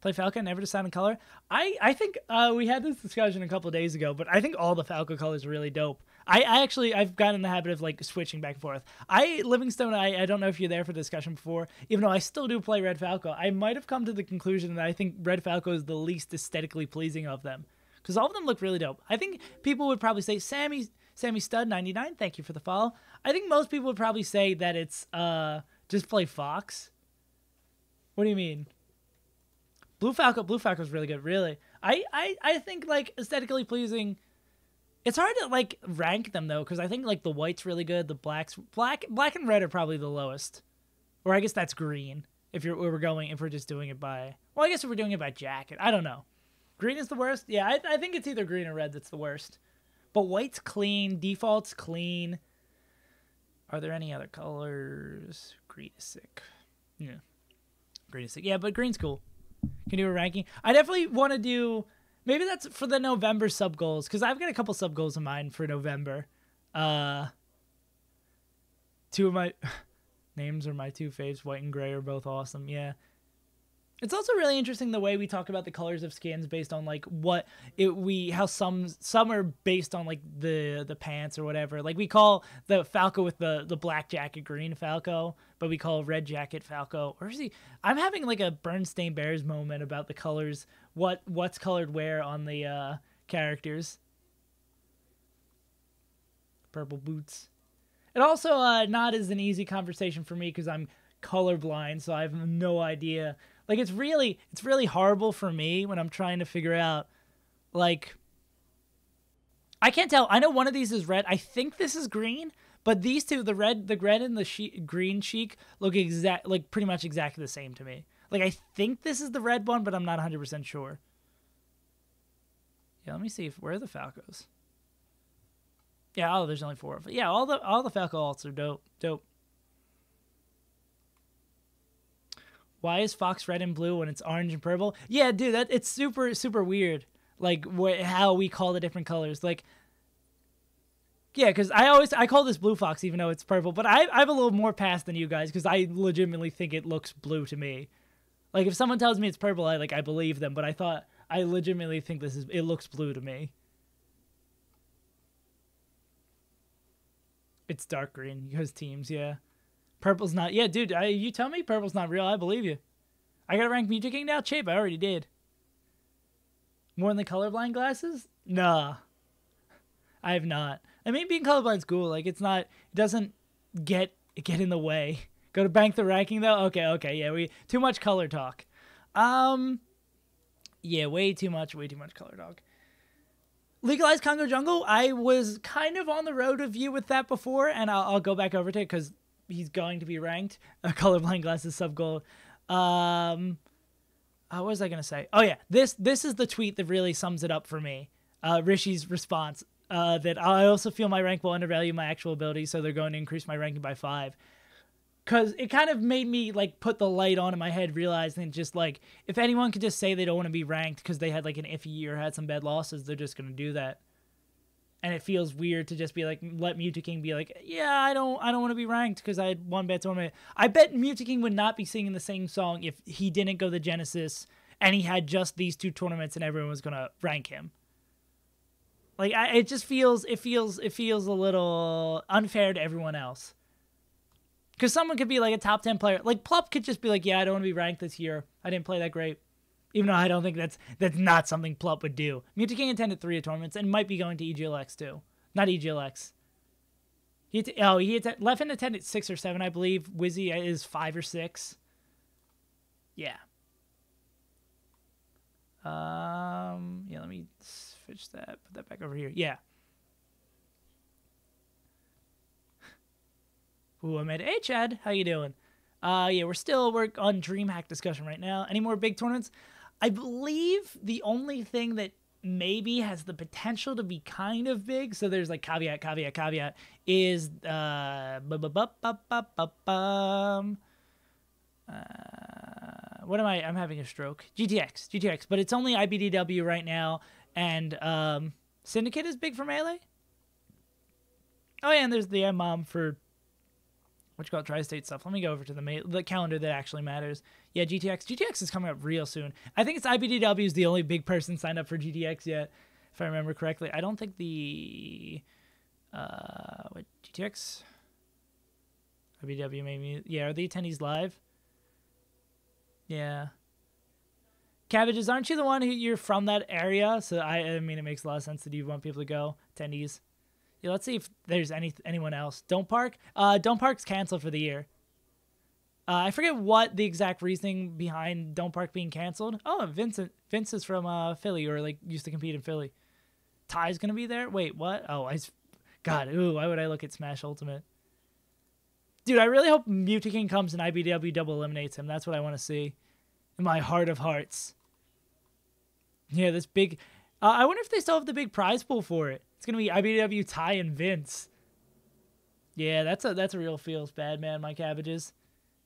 Play Falcon, never decide on color. I, I think uh, we had this discussion a couple days ago, but I think all the Falco colors are really dope. I, I actually I've gotten in the habit of like switching back and forth. I Livingstone, I, I don't know if you're there for discussion before, even though I still do play Red Falco. I might have come to the conclusion that I think Red Falco is the least aesthetically pleasing of them. Because all of them look really dope. I think people would probably say Sammy Sammy Stud 99, thank you for the follow. I think most people would probably say that it's uh just play Fox. What do you mean? Blue Falco Blue Falco is really good, really. I, I I think like aesthetically pleasing it's hard to like rank them though, because I think like the white's really good. The blacks, black, black and red are probably the lowest, or I guess that's green. If you're, we're going, if we're just doing it by, well, I guess if we're doing it by jacket, I don't know. Green is the worst. Yeah, I, I think it's either green or red that's the worst. But white's clean, default's clean. Are there any other colors? Green is sick. Yeah, green is sick. Yeah, but green's cool. Can do a ranking. I definitely want to do Maybe that's for the November sub goals because I've got a couple sub goals in mind for November. Uh, two of my names are my two faves. White and gray are both awesome. Yeah. It's also really interesting the way we talk about the colors of skins based on like what it we how some some are based on like the the pants or whatever. Like we call the Falco with the the black jacket green Falco, but we call red jacket Falco. Or is he? I'm having like a Bernstein Bears moment about the colors. What what's colored where on the uh, characters? Purple boots. It also uh, not as an easy conversation for me because I'm colorblind, so I have no idea like it's really it's really horrible for me when I'm trying to figure out like I can't tell. I know one of these is red. I think this is green, but these two, the red, the red and the she- green cheek, look exact, like pretty much exactly the same to me. Like I think this is the red one, but I'm not 100 percent sure. Yeah, let me see if where are the Falcos. Yeah, oh, there's only four of them. Yeah, all the all the Falco alts are dope, dope. Why is Fox red and blue when it's orange and purple? Yeah, dude, that it's super super weird. Like wh- how we call the different colors. Like yeah, because I always I call this blue fox even though it's purple, but I I have a little more past than you guys because I legitimately think it looks blue to me. Like if someone tells me it's purple, I like I believe them, but I thought I legitimately think this is it looks blue to me. It's dark green because teams, yeah. Purple's not. Yeah, dude. I, you tell me purple's not real. I believe you. I gotta rank Mew2King now. Chip, I already did. More than the colorblind glasses? Nah. I have not. I mean, being colorblind's cool. Like, it's not. It doesn't get get in the way. Go to bank the ranking though. Okay, okay, yeah. We too much color talk. Um, yeah, way too much. Way too much color talk. Legalized Congo Jungle. I was kind of on the road of you with that before, and I'll, I'll go back over to it because he's going to be ranked. A colorblind glasses sub goal. Um, uh, what was I gonna say? Oh yeah, this this is the tweet that really sums it up for me. Uh, Rishi's response uh, that I also feel my rank will undervalue my actual ability, so they're going to increase my ranking by five. Cause it kind of made me like put the light on in my head, realizing just like if anyone could just say they don't want to be ranked because they had like an iffy year, had some bad losses, they're just gonna do that and it feels weird to just be like let King be like, yeah, I don't I don't want to be ranked because I had one bad tournament. I bet King would not be singing the same song if he didn't go the Genesis and he had just these two tournaments and everyone was gonna rank him. Like I, it just feels it feels it feels a little unfair to everyone else. Because someone could be like a top ten player, like Plup could just be like, yeah, I don't want to be ranked this year. I didn't play that great even though I don't think that's that's not something Plup would do. Mew2King attended three tournaments and might be going to EGLX too. Not EGLX. He oh he att- Leffen attended six or seven, I believe. Wizzy is five or six. Yeah. Um. Yeah. Let me switch that. Put that back over here. Yeah. Ooh, I Hey, Chad. How you doing? Uh, yeah, we're still we're on DreamHack discussion right now. Any more big tournaments? I believe the only thing that maybe has the potential to be kind of big, so there's like caveat, caveat, caveat, is uh, um, uh, what am I? I'm having a stroke. GTX, GTX, but it's only IBDW right now, and um, Syndicate is big for Melee. Oh yeah, and there's the MOM for what you call tri-state stuff. Let me go over to the ma- the calendar that actually matters. Yeah, GTX. GTX is coming up real soon. I think it's IBDW is the only big person signed up for GTX yet, if I remember correctly. I don't think the uh, what GTX. IBW maybe. Yeah, are the attendees live? Yeah. Cabbages, aren't you the one who you're from that area? So I, I mean, it makes a lot of sense that you want people to go. Attendees. Yeah, let's see if there's any anyone else. Don't Park. Uh, Don't Park's canceled for the year. Uh, I forget what the exact reasoning behind Don't Park being canceled. Oh, Vincent Vince is from uh, Philly or like used to compete in Philly. Ty's gonna be there. Wait, what? Oh, I. God, ooh, why would I look at Smash Ultimate? Dude, I really hope King comes and IBW double eliminates him. That's what I want to see. In my heart of hearts. Yeah, this big. Uh, I wonder if they still have the big prize pool for it. It's gonna be IBW Ty and Vince. Yeah, that's a that's a real feels bad man. My cabbages.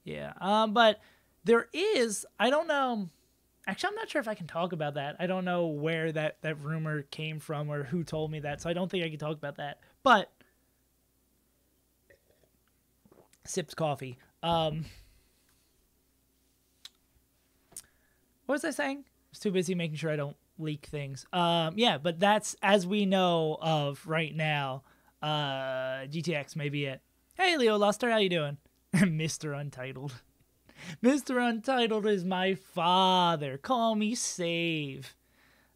Yeah. Um, but there is. I don't know. Actually, I'm not sure if I can talk about that. I don't know where that that rumor came from or who told me that, so I don't think I can talk about that. But sips coffee. Um, what was I saying? I was too busy making sure I don't leak things. Um, yeah, but that's as we know of right now. Uh, GTX may be it. Hey, Leo Luster, how you doing? Mr. Untitled. Mr. Untitled is my father. Call me Save.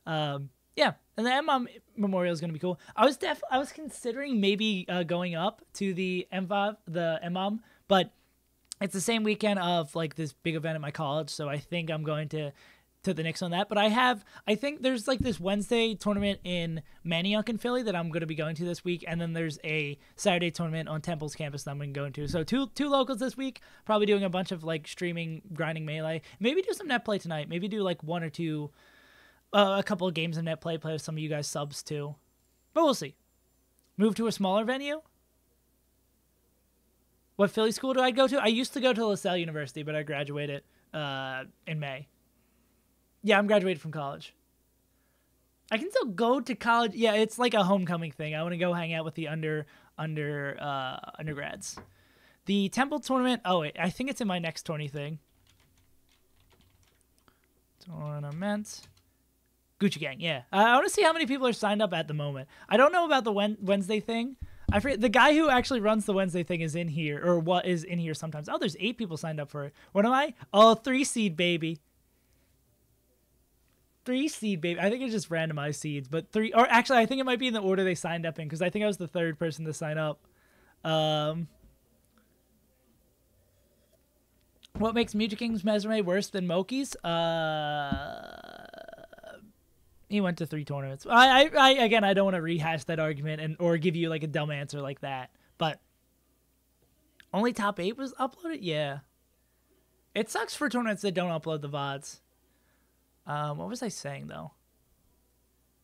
Um, yeah, and the MMOM Memorial is to be cool. I was def I was considering maybe uh, going up to the M5, the MMOM, but it's the same weekend of like this big event at my college, so I think I'm going to to the Knicks on that. But I have, I think there's like this Wednesday tournament in Manayunk in Philly that I'm going to be going to this week, and then there's a Saturday tournament on Temple's campus that I'm going to go to. So two two locals this week. Probably doing a bunch of like streaming, grinding melee. Maybe do some net play tonight. Maybe do like one or two uh, a couple of games of net play, play with some of you guys subs too. But we'll see. Move to a smaller venue? What Philly school do I go to? I used to go to LaSalle University, but I graduated uh, in May. Yeah, I'm graduated from college. I can still go to college. Yeah, it's like a homecoming thing. I want to go hang out with the under under uh, undergrads. The Temple tournament. Oh wait, I think it's in my next tourney thing. Tournament. Gucci Gang, yeah. I want to see how many people are signed up at the moment. I don't know about the Wednesday thing. I forget the guy who actually runs the Wednesday thing is in here, or what is in here sometimes. Oh, there's eight people signed up for it. What am I? Oh, three seed baby. Three seed baby. I think it's just randomized seeds, but three. Or actually, I think it might be in the order they signed up in because I think I was the third person to sign up. Um, what makes Mew2King's Mesme worse than Moky's? Uh he went to three tournaments. I, I, I again, I don't want to rehash that argument and or give you like a dumb answer like that. But only top eight was uploaded. Yeah, it sucks for tournaments that don't upload the vods. Um, what was I saying though?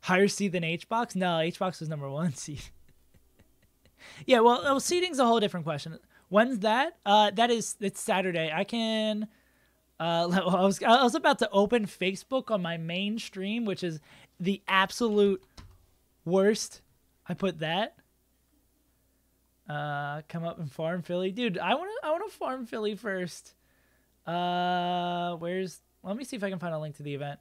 Higher seed than HBox? No, HBox was number one seed. yeah, well, well, seeding's a whole different question. When's that? Uh, that is it's Saturday. I can uh, I was I was about to open Facebook on my main stream, which is the absolute worst. I put that. Uh, come up and farm Philly, dude. I want to I want to farm Philly first. Uh, where's? Let me see if I can find a link to the event.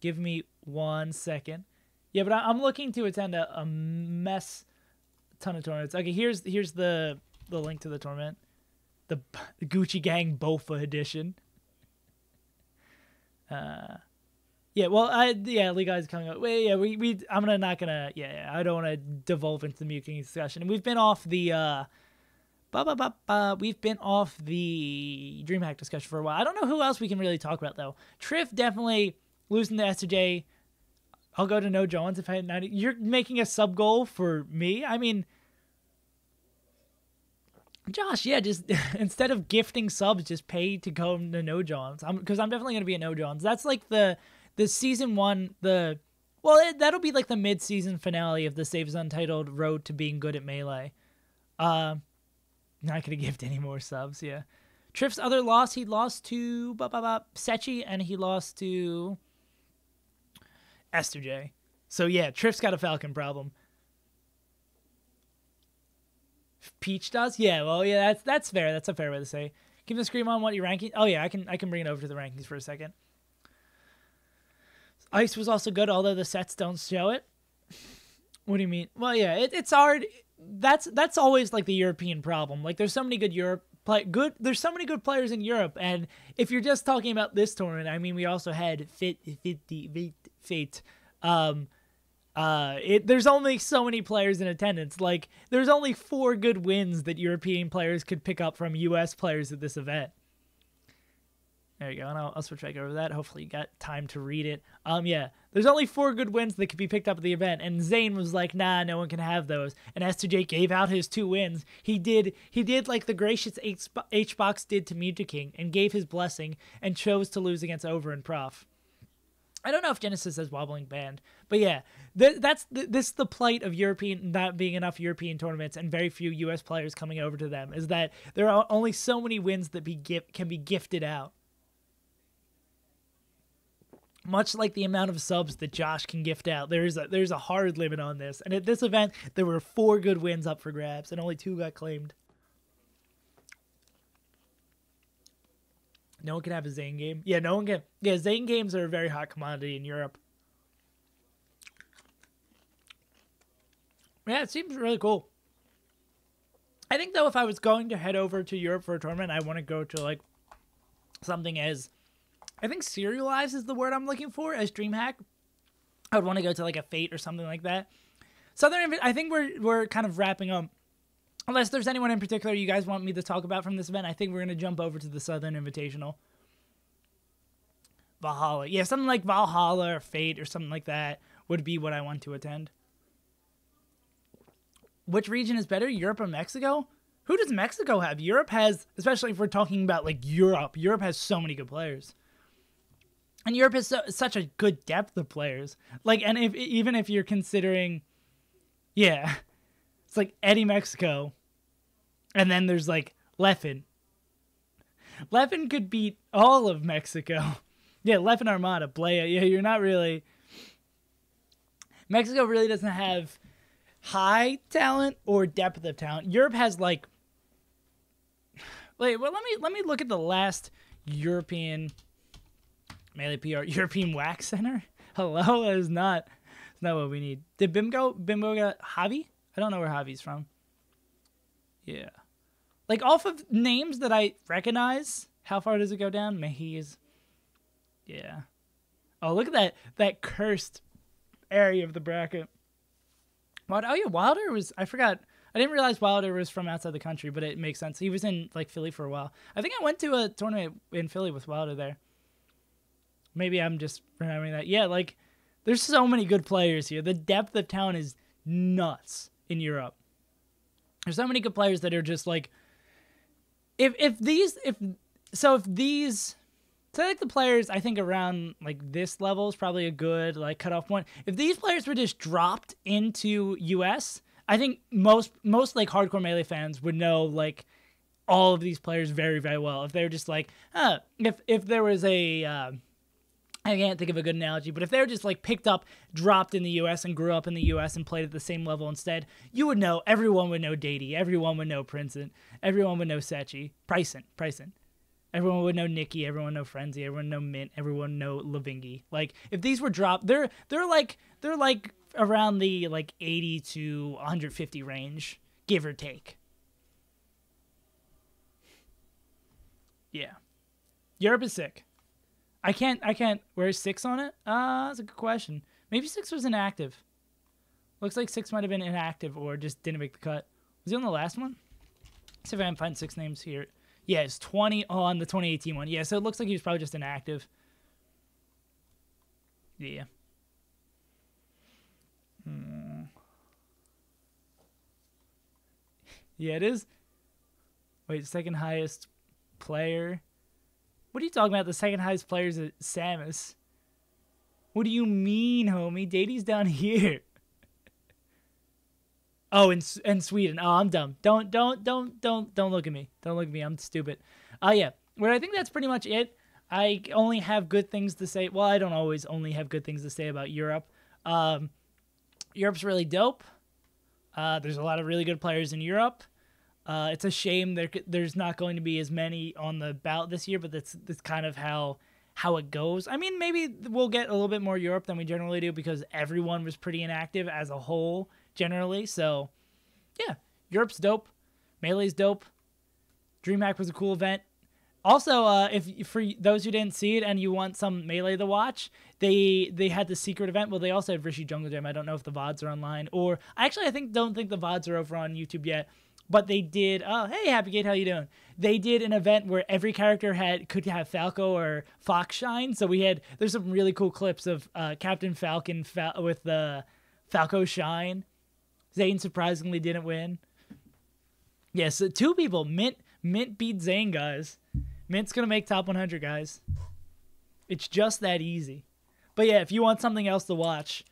Give me one second. Yeah, but I, am looking to attend a, a mess ton of tournaments. Okay, here's here's the the link to the tournament, the, the Gucci Gang Bofa edition. Uh, yeah, well, I yeah, League Guys coming up. Well, yeah, we we I'm gonna not gonna yeah, yeah I don't want to devolve into the muting discussion. We've been off the uh, ba ba ba ba. We've been off the DreamHack discussion for a while. I don't know who else we can really talk about though. Trif definitely losing to SJ. I'll go to No Johns if I had 90. You're making a sub goal for me. I mean, Josh, yeah, just instead of gifting subs, just pay to go to No Johns. because I'm, I'm, definitely gonna be a No Johns. That's like the the season one, the well, it, that'll be like the mid season finale of the Saves Untitled Road to Being Good at Melee. Uh, not gonna gift any more subs. Yeah, Trif's other loss, he lost to ba ba ba Sechi, and he lost to S2J. So yeah, Trif's got a Falcon problem. Peach does? Yeah, well, yeah, that's that's fair. That's a fair way to say. Give the scream on what you're ranking. Oh yeah, I can I can bring it over to the rankings for a second. Ice was also good, although the sets don't show it. What do you mean? Well, yeah, it, it's hard. That's that's always like the European problem. Like there's so many good Europe play good there's so many good players in Europe and if you're just talking about this tournament, I mean we also had Fit Fit Fate, Fate um uh it there's only so many players in attendance. Like there's only four good wins that European players could pick up from US players at this event. There you go. And I'll, I'll switch back over that. Hopefully you got time to read it. Um, yeah, there's only four good wins that could be picked up at the event, and Zain was like, "Nah, no one can have those." And S2J gave out his two wins. He did. He did like the gracious H box did to Mew2King, and gave his blessing, and chose to lose against Over and Prof. I don't know if Genesis has wobbling band, but yeah, th- that's th- this the plight of European not being enough European tournaments and very few U.S. players coming over to them. Is that there are only so many wins that be can be gifted out much like the amount of subs that Josh can gift out. There's a there's a hard limit on this. And at this event, there were four good wins up for grabs, and only two got claimed. No one can have a Zain game. Yeah, no one can. Yeah, Zain games are a very hot commodity in Europe. Yeah, it seems really cool. I think though, if I was going to head over to Europe for a tournament, I want to go to like something as I think serialized is the word I'm looking for as DreamHack. I would want to go to like a Fate or something like that. Southern, I think we're we're kind of wrapping up. Unless there's anyone in particular you guys want me to talk about from this event, I think we're gonna jump over to the Southern Invitational. Valhalla, yeah, something like Valhalla or Fate or something like that would be what I want to attend. Which region is better, Europe or Mexico? Who does Mexico have? Europe has, especially if we're talking about like Europe, Europe has so many good players and Europe has so, such a good depth of players. Like, and if even if you're considering, yeah, it's like Eddie Mexico, and then there's like Leffen. Leffen could beat all of Mexico. Yeah, Leffen Armada, Blaya. Yeah, you're not really. Mexico really doesn't have high talent or depth of talent. Europe has like. Wait, well, let me let me look at the last European Melee PR European Wax Center? Hello, that is not that's not what we need. Did Bimbo Bimbo got Javi? I don't know where Javi's from. Yeah. Like off of names that I recognize, how far does it go down? Meji's. Yeah. Oh, look at that that cursed area of the bracket. Wilder, oh yeah, Wilder was I forgot. I didn't realize Wilder was from outside the country, but it makes sense. He was in like Philly for a while. I think I went to a tournament in Philly with Wilder there. Maybe I'm just remembering that. Yeah, like there's so many good players here. The depth of talent is nuts in Europe. There's so many good players that are just like if if these if so if these so like the players I think around like this level is probably a good like cutoff point. If these players were just dropped into US, I think most most like hardcore melee fans would know like all of these players very very well. If they're just like, huh, if if there was a uh, I can't think of a good analogy, but if they were just like picked up, dropped in the US and grew up in the US and played at the same level instead, you would know, everyone would know Datey, everyone would know Princent, everyone would know Sechi, Pricent, Pricent. Everyone would know Nicki, everyone know Frenzy, everyone know Mint, everyone know Lavingi. Like if these were dropped, they're they're like they're like around the like 80 to 150 range, give or take. Yeah. Europe is sick. I can't. I can't. Where's six on it? Uh, that's a good question. Maybe six was inactive. Looks like six might have been inactive or just didn't make the cut. Was he on the last one? Let's see if I can find six names here. Yeah, it's 20 on the 2018 one. Yeah, so it looks like he was probably just inactive. Yeah. Hmm. Yeah, it is. Wait, second highest player. What are you talking about? The second highest players at Samus. What do you mean, homie? Datey's down here. oh, in in Sweden. Oh, I'm dumb. Don't don't don't don't don't look at me. Don't look at me. I'm stupid. Oh uh, yeah. Well, I think that's pretty much it. I only have good things to say. Well, I don't always only have good things to say about Europe. Um, Europe's really dope. Uh, there's a lot of really good players in Europe. Uh, it's a shame there there's not going to be as many on the ballot this year, but that's that's kind of how how it goes. I mean, maybe we'll get a little bit more Europe than we generally do because everyone was pretty inactive as a whole generally. So yeah, Europe's dope. Melee's dope. DreamHack was a cool event. Also, uh, if for those who didn't see it and you want some melee to watch, they they had the secret event. Well, they also had Rishi Jungle Jam. I don't know if the vods are online or I actually I think don't think the vods are over on YouTube yet. But they did. Oh, hey, Happy Gate, how you doing? They did an event where every character had could have Falco or Fox shine. So we had there's some really cool clips of uh, Captain Falcon Fal- with the Falco shine. Zain surprisingly didn't win. Yes, yeah, so two people. Mint Mint beat Zain guys. Mint's gonna make top 100, guys. It's just that easy. But yeah, if you want something else to watch,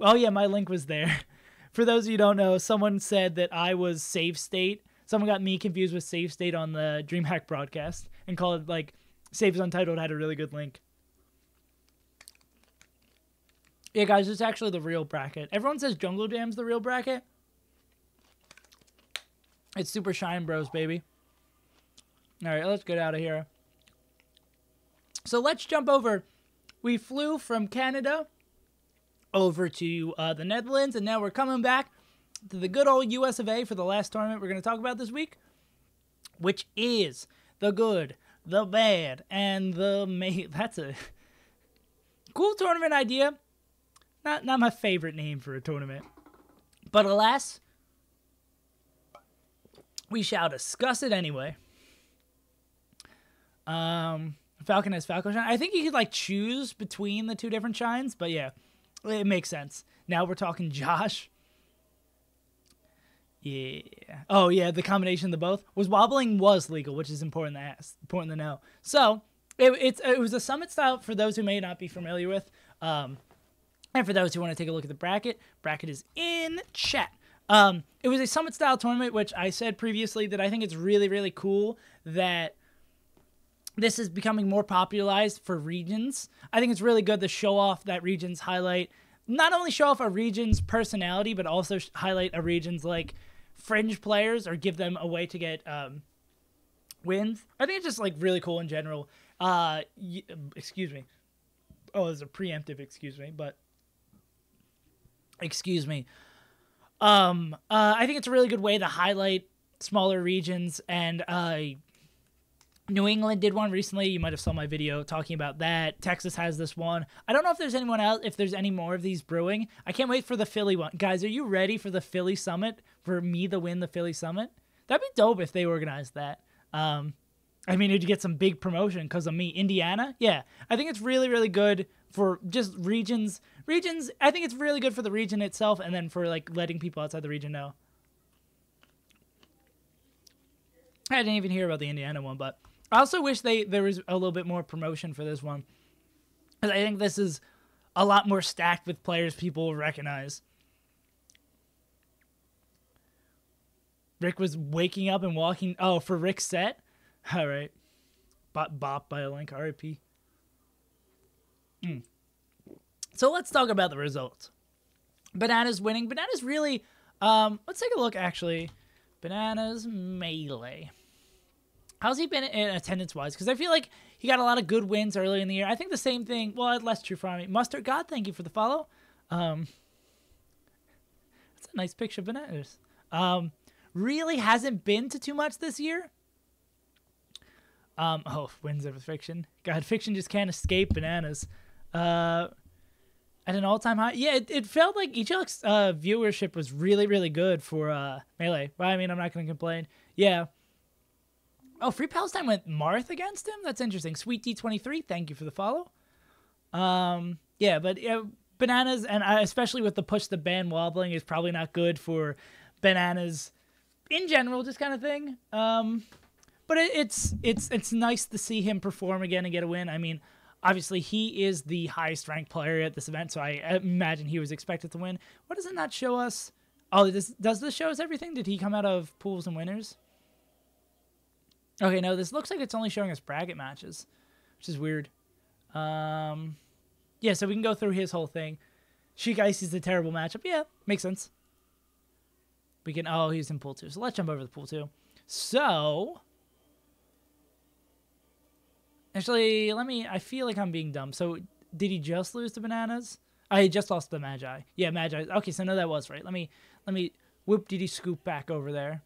oh yeah, my link was there. For those of you don't know, someone said that I was Save State. Someone got me confused with Save State on the DreamHack broadcast and called it like Saves Untitled had a really good link. Yeah, guys, it's actually the real bracket. Everyone says Jungle Jam's the real bracket. It's Super Shine Bros, baby. All right, let's get out of here. So let's jump over. We flew from Canada over to uh, the Netherlands, and now we're coming back to the good old US of A for the last tournament we're going to talk about this week, which is the good, the bad, and the may. That's a cool tournament idea. Not not my favorite name for a tournament, but alas, we shall discuss it anyway. Um, Falcon has Falcon shine. I think you could like choose between the two different shines, but yeah, it makes sense. Now we're talking Josh. Yeah. Oh yeah, the combination of the both was wobbling was legal, which is important to ask, important to know. So it, it's it was a summit style for those who may not be familiar with. Um, and for those who want to take a look at the bracket, bracket is in chat. Um, it was a summit style tournament, which I said previously that I think it's really really cool that this is becoming more popularized for regions. I think it's really good to show off that region's highlight, not only show off a region's personality, but also highlight a region's like fringe players or give them a way to get um, wins. I think it's just like really cool in general. Uh, y- excuse me. Oh, there's a preemptive excuse me, but excuse me. Um, uh, I think it's a really good way to highlight smaller regions and uh, New England did one recently. You might have saw my video talking about that. Texas has this one. I don't know if there's anyone else, if there's any more of these brewing. I can't wait for the Philly one. Guys, are you ready for the Philly Summit? For me to win the Philly Summit? That'd be dope if they organized that. Um, I mean, it'd get some big promotion because of me. Indiana? Yeah. I think it's really, really good for just regions. Regions, I think it's really good for the region itself and then for like letting people outside the region know. I didn't even hear about the Indiana one, but I also wish they there was a little bit more promotion for this one. Cuz I think this is a lot more stacked with players people will recognize. Rick was waking up and walking. Oh, for Rick's set? All right. Bop, bop by a link. RIP. Mm. So let's talk about the results. Bananas winning. Bananas really. Um, let's take a look, actually. Bananas melee. How's he been in attendance wise? Because I feel like he got a lot of good wins early in the year. I think the same thing. Well, less true for me. Mustard God, thank you for the follow. Um, that's a nice picture of bananas. Um, really hasn't been to too much this year. Um, oh, wins over fiction. God, fiction just can't escape bananas. Uh, at an all-time high. Yeah, it, it felt like EGLX uh, viewership was really, really good for uh, Melee. But I mean, I'm not going to complain. Yeah. Oh, Free Palestine went Marth against him? That's interesting. Sweet D23, thank you for the follow. Um, yeah, but yeah, bananas, and I, especially with the push the ban wobbling, is probably not good for bananas in general, just kind of thing. Um, but it, it's it's it's nice to see him perform again and get a win. I mean, obviously he is the highest ranked player at this event, so I imagine he was expected to win. What does it not show us? Oh, does does this show us everything? Did he come out of pools and winners? Okay, no, this looks like it's only showing us bracket matches, which is weird. Um, yeah, so we can go through his whole thing. Sheik Ice is a terrible matchup. Yeah, makes sense. We can. Oh, he's in pool two. So let's jump over to pool two. So, actually, let me. I feel like I'm being dumb. So, did he just lose to bananas? I just lost the Magi. Yeah, Magi. Okay, so no, that was right. Let me let me whoop diddy scoop back over there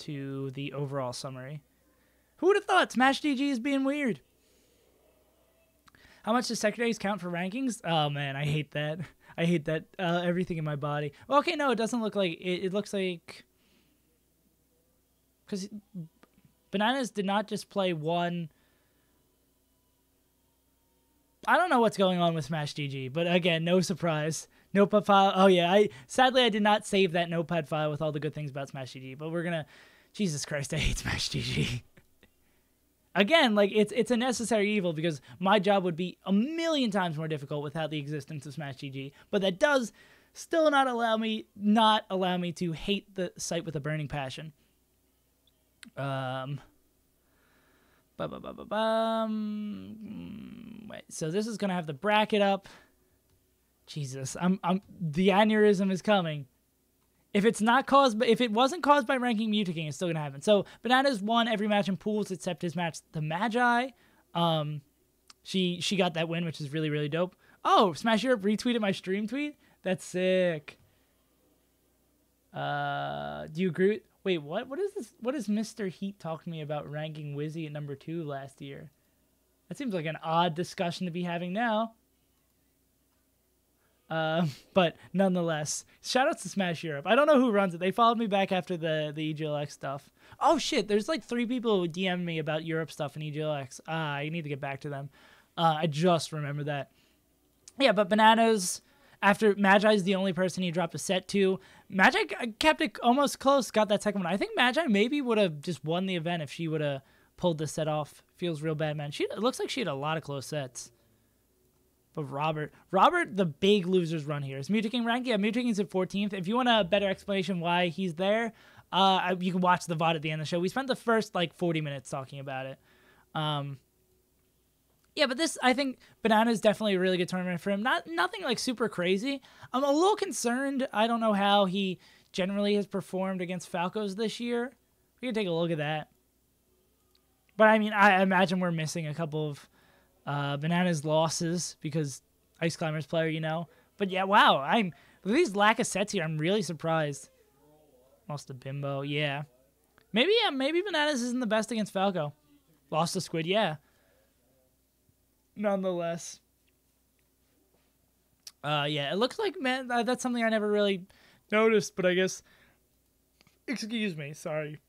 to the overall summary. Who would have thought Smash GG is being weird? How much does secretaries count for rankings? Oh man, I hate that. I hate that. Uh, everything in my body. Okay, no, it doesn't look like it. It looks like because bananas did not just play one. I don't know what's going on with Smash GG, but again, no surprise. Notepad file. Oh yeah, I sadly I did not save that notepad file with all the good things about Smash GG, but we're gonna. Jesus Christ, I hate Smash GG. again, like it's it's a necessary evil because my job would be a million times more difficult without the existence of Smash GG. But that does still not allow me not allow me to hate the site with a burning passion. Um. Ba-ba-ba-ba-bum. Wait, so this is gonna have the bracket up. Jesus, I'm I'm the aneurysm is coming. If it's not caused, but if it wasn't caused by ranking Mewtwo it's still gonna happen. So Bananas won every match in pools except his match, the Magi. Um, she she got that win, which is really really dope. Oh, Smash Europe retweeted my stream tweet. That's sick. Uh, do you agree? Wait, what? What is this? What is Mister Heat talking to me about ranking Wizzy at number two last year? That seems like an odd discussion to be having now. Uh, but nonetheless, shout out to Smash Europe. I don't know who runs it. They followed me back after the the EGLX stuff. Oh shit, there's like three people who DM me about Europe stuff and EGLX. Ah, I need to get back to them. Uh, I just remember that. Yeah, but bananas. After Magi is the only person he dropped a set to. Magi kept it almost close, got that second one. I think Magi maybe would have just won the event if she would have pulled the set off. Feels real bad, man. She it looks like she had a lot of close sets. But Robert, Robert, the big losers run here. Is Mewtwo ranked? Yeah, Mewtwo at 14th. If you want a better explanation why he's there, uh, you can watch the VOD at the end of the show. We spent the first like 40 minutes talking about it. Um, yeah, but this I think Banana is definitely a really good tournament for him. Not nothing like super crazy. I'm a little concerned. I don't know how he generally has performed against Falcos this year. We can take a look at that. But I mean, I imagine we're missing a couple of uh, Bananas losses because Ice Climbers player, you know. But yeah, wow, I'm with these lack of sets here. I'm really surprised. Lost to Bimbo, yeah. Maybe yeah, maybe Bananas isn't the best against Falco. Lost to Squid, yeah. Nonetheless. Uh, yeah, it looks like man that's something I never really noticed, but I guess. Excuse me, sorry.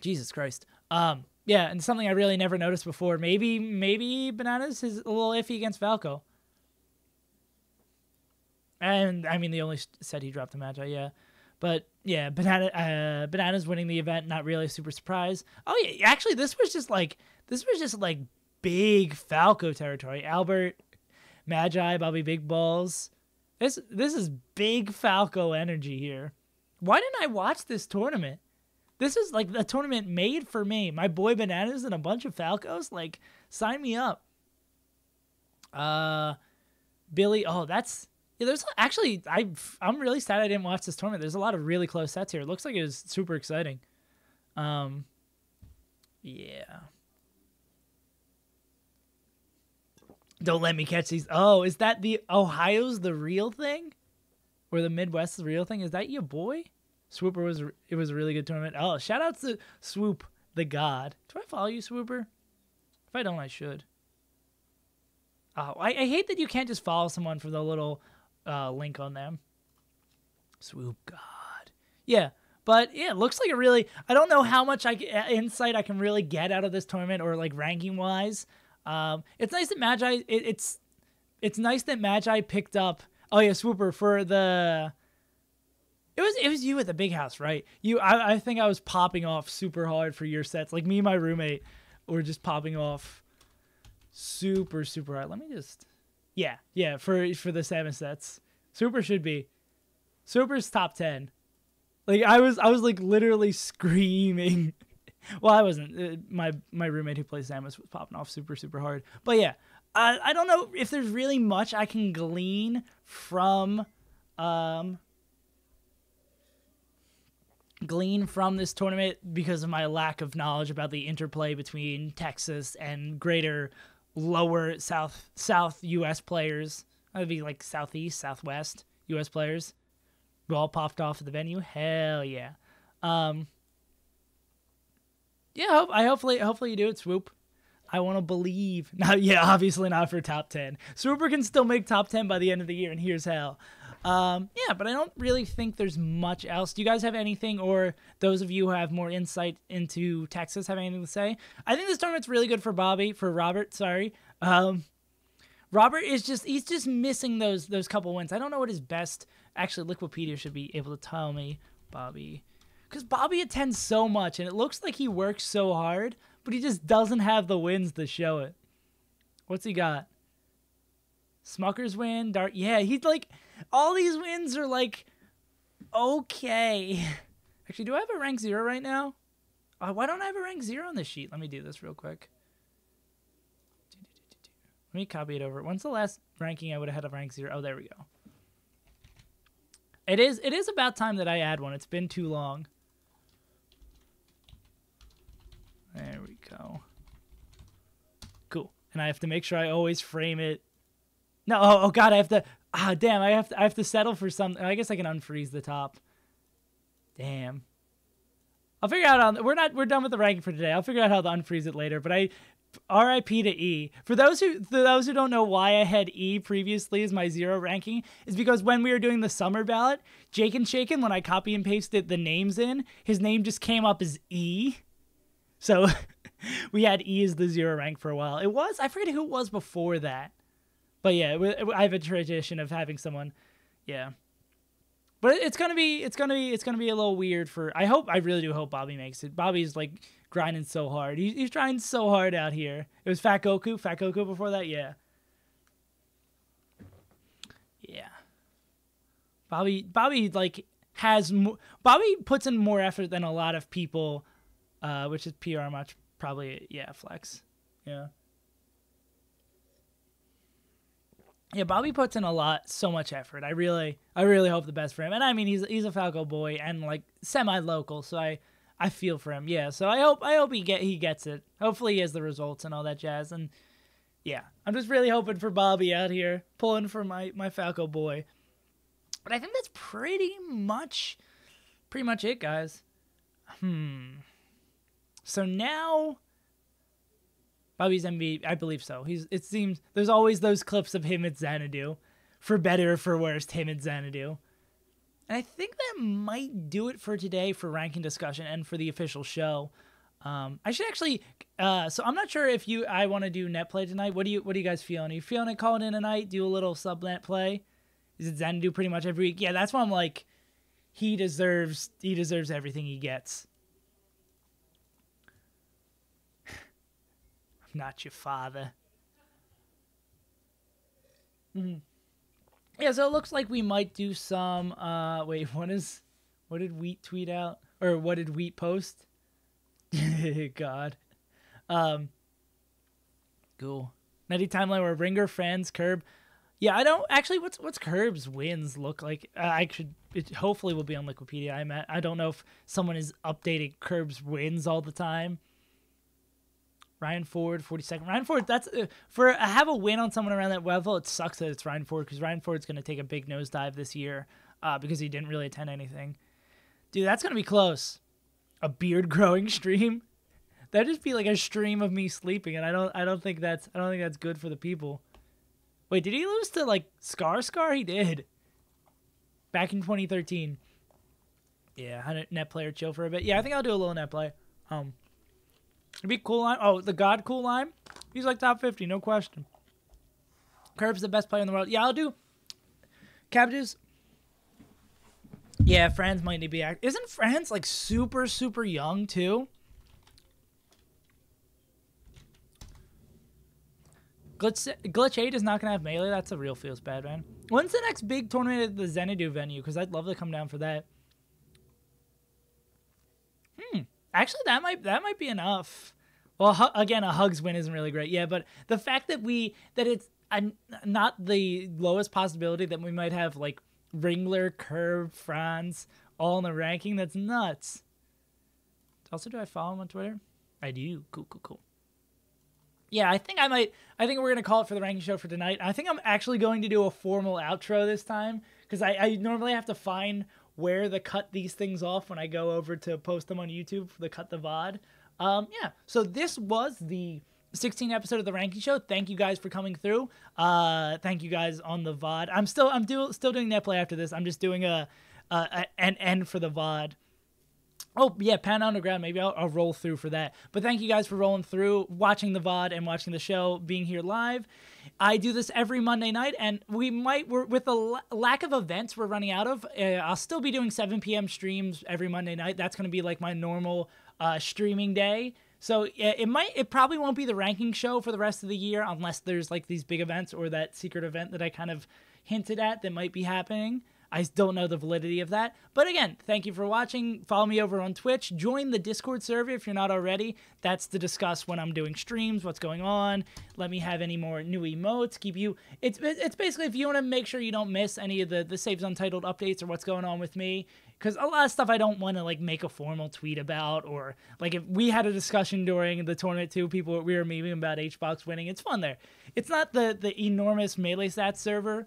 Jesus Christ. Um, yeah, and something I really never noticed before. Maybe maybe Bananas is a little iffy against Falco. And I mean, the only said he dropped the match. Yeah, but yeah, Banana uh, Bananas winning the event, not really super surprise. Oh yeah, actually, this was just like this was just like big Falco territory. Albert, Magi, Bobby Big Balls. This this is big Falco energy here. Why didn't I watch this tournament? This is like the tournament made for me. My boy Bananas and a bunch of Falcos. Like, sign me up. Uh, Billy. Oh, that's yeah. There's actually I I'm really sad I didn't watch this tournament. There's a lot of really close sets here. It looks like it was super exciting. Um, yeah. Don't let me catch these. Oh, is that the Ohio's the real thing? Or the Midwest the real thing? Is that your boy? Swooper was it was a really good tournament. Oh, shout out to Swoop the God. Do I follow you, Swooper? If I don't, I should. Oh, I, I hate that you can't just follow someone for the little uh, link on them. Swoop God. Yeah, but yeah, it looks like a really. I don't know how much I uh, insight I can really get out of this tournament or like ranking wise. Um, it's nice that Magi. It, it's it's nice that Magi picked up. Oh yeah, Swooper for the it was it was you at the big house, right? You I, I think I was popping off super hard for your sets. Like me and my roommate were just popping off super super hard. Let me just Yeah, yeah, for for the seven sets. Super should be. Super's top 10. Like I was I was like literally screaming. well, I wasn't. Uh, my my roommate who plays Samus was popping off super super hard. But yeah, I I don't know if there's really much I can glean from um glean from this tournament because of my lack of knowledge about the interplay between Texas and greater lower south south US players. Would be like southeast, southwest. U.S. players who all popped off at the venue. Hell yeah. Um, yeah, I, hope, I hopefully hopefully you do it, Swoop. I want to believe. Not yeah, obviously not for top ten. Swooper can still make top ten by the end of the year, and here's how. Um, yeah, but I don't really think there's much else. Do you guys have anything, or those of you who have more insight into Texas have anything to say? I think this tournament's really good for Bobby, for Robert. Sorry, um, Robert is just he's just missing those those couple wins. I don't know what his best. Actually, Liquipedia should be able to tell me, Bobby, because Bobby attends so much, and it looks like he works so hard, but he just doesn't have the wins to show it. What's he got? Smucker's win, Dart. Yeah, he's like all these wins are like okay. Actually, do I have a rank zero right now? Uh, why don't I have a rank zero on this sheet? Let me do this real quick. Let me copy it over. When's the last ranking I would have had a rank zero? Oh, there we go. It is. It is about time that I add one. It's been too long. There we go. Cool. And I have to make sure I always frame it. No, oh, oh god, I have to. Ah, damn, I have to. I have to settle for something. I guess I can unfreeze the top. Damn. I'll figure out on. We're not. We're done with the ranking for today. I'll figure out how to unfreeze it later. But I. RIP to E. For those who for those who don't know why I had E previously as my zero ranking is because when we were doing the summer ballot, Jake and Shaken, when I copy and pasted the names in, his name just came up as E. So we had E as the zero rank for a while. It was I forget who it was before that, but yeah, I have a tradition of having someone, yeah. But it's gonna be it's gonna be it's gonna be a little weird for. I hope I really do hope Bobby makes it. Bobby's like grinding so hard. He's he's trying so hard out here. It was Fat Goku, Fat Goku before that, yeah. Yeah. Bobby Bobby like has more, Bobby puts in more effort than a lot of people uh, which is PR much probably yeah flex, yeah. Yeah, Bobby puts in a lot, so much effort. I really, I really hope the best for him. And I mean, he's he's a Falco boy and like semi-local, so I, I feel for him. Yeah, so I hope I hope he get he gets it. Hopefully, he has the results and all that jazz. And yeah, I'm just really hoping for Bobby out here pulling for my my Falco boy. But I think that's pretty much, pretty much it, guys. Hmm. So now Bobby's MVP, I believe so. He's it seems there's always those clips of him at Xanadu. For better or for worse, him at Xanadu. And I think that might do it for today for ranking discussion and for the official show. Um, I should actually. Uh, so I'm not sure if you. I want to do net play tonight. What do you? What do you guys feeling? Are you feeling it? Calling in tonight? Do a little sub net play? Is it Xanadu pretty much every week? Yeah, that's why I'm like. He deserves. He deserves everything he gets. Not your father. Mm-hmm. Yeah, so it looks like we might do some. Uh, wait, what is? What did Wheat tweet out? Or what did Wheat post? God. Um. Cool. Nutty timeline where Ringler fans Curb. Yeah, I don't actually. What's what's Curb's wins look like? Uh, I should. It hopefully will be on Liquipedia. I'm at, I don't know if someone is updating Curb's wins all the time. Ryan Ford, 42nd. Ryan Ford, that's uh, for I have a win on someone around that level. It sucks that it's Ryan Ford because Ryan Ford's going to take a big nosedive this year uh, because he didn't really attend anything. Dude, that's going to be close. A beard growing stream. That'd just be like a stream of me sleeping, and I don't, I don't think that's, I don't think that's good for the people. Wait, did he lose to like Scar? Scar, he did. Back in 2013. Yeah, net player chill for a bit. Yeah, I think I'll do a little net play. Um, It'd be cool lime. Oh, the God Cool Lime. He's like top 50, no question. Curb's the best player in the world. Yeah, I'll do cabbages. Yeah, Franz might need to be act. Isn't Franz like super super young too? Glitch Glitch Eight is not gonna have melee. That's a real feels bad, man. When's the next big tournament at the Xanadu venue? Because I'd love to come down for that. Hmm. Actually, that might that might be enough. Well, again, a hugs win isn't really great. Yeah, but the fact that we that it's a, not the lowest possibility that we might have like Ringler, Curb, Franz all in the ranking. That's nuts. Also, do I follow him on Twitter? I do. Cool, cool, cool. yeah, I think I might. I think we're gonna call it for the ranking show for tonight. I think I'm actually going to do a formal outro this time because I, I normally have to find where to cut these things off when I go over to post them on YouTube for the cut the VOD. Um, yeah, so this was the 16th episode of the ranking show. Thank you guys for coming through. Uh, thank you guys on the VOD. I'm still I'm do, still doing net play after this. I'm just doing a, a, a an end for the VOD. Oh yeah, Pan Underground. Maybe I'll, I'll, roll through for that. But thank you guys for rolling through, watching the VOD and watching the show, being here live. I do this every Monday night, and we might with the lack of events we're running out of. Uh, I'll still be doing 7 p.m. streams every Monday night. That's going to be like my normal uh, streaming day. So it might, it probably won't be the ranking show for the rest of the year unless there's like these big events or that secret event that I kind of hinted at that might be happening. I don't know the validity of that. But again, thank you for watching. Follow me over on Twitch. Join the Discord server if you're not already. That's to discuss when I'm doing streams, what's going on. Let me have any more new emotes. Keep you. It's it's basically if you want to make sure you don't miss any of the the SaveAsUntitled updates or what's going on with me. Because a lot of stuff I don't want to like make a formal tweet about, or like if we had a discussion during the tournament too, people we were memeing about HBox winning. It's fun there. It's not the the enormous melee stats server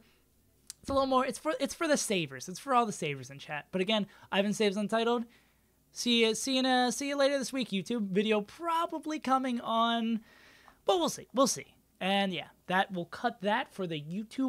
a little more. It's for it's for the savers. It's for all the savers in chat. But again, Ivan SaveAsUntitled. See you. See you. In a, see you later this week. YouTube video probably coming on. But we'll see. We'll see. And yeah, that will cut that for the YouTube.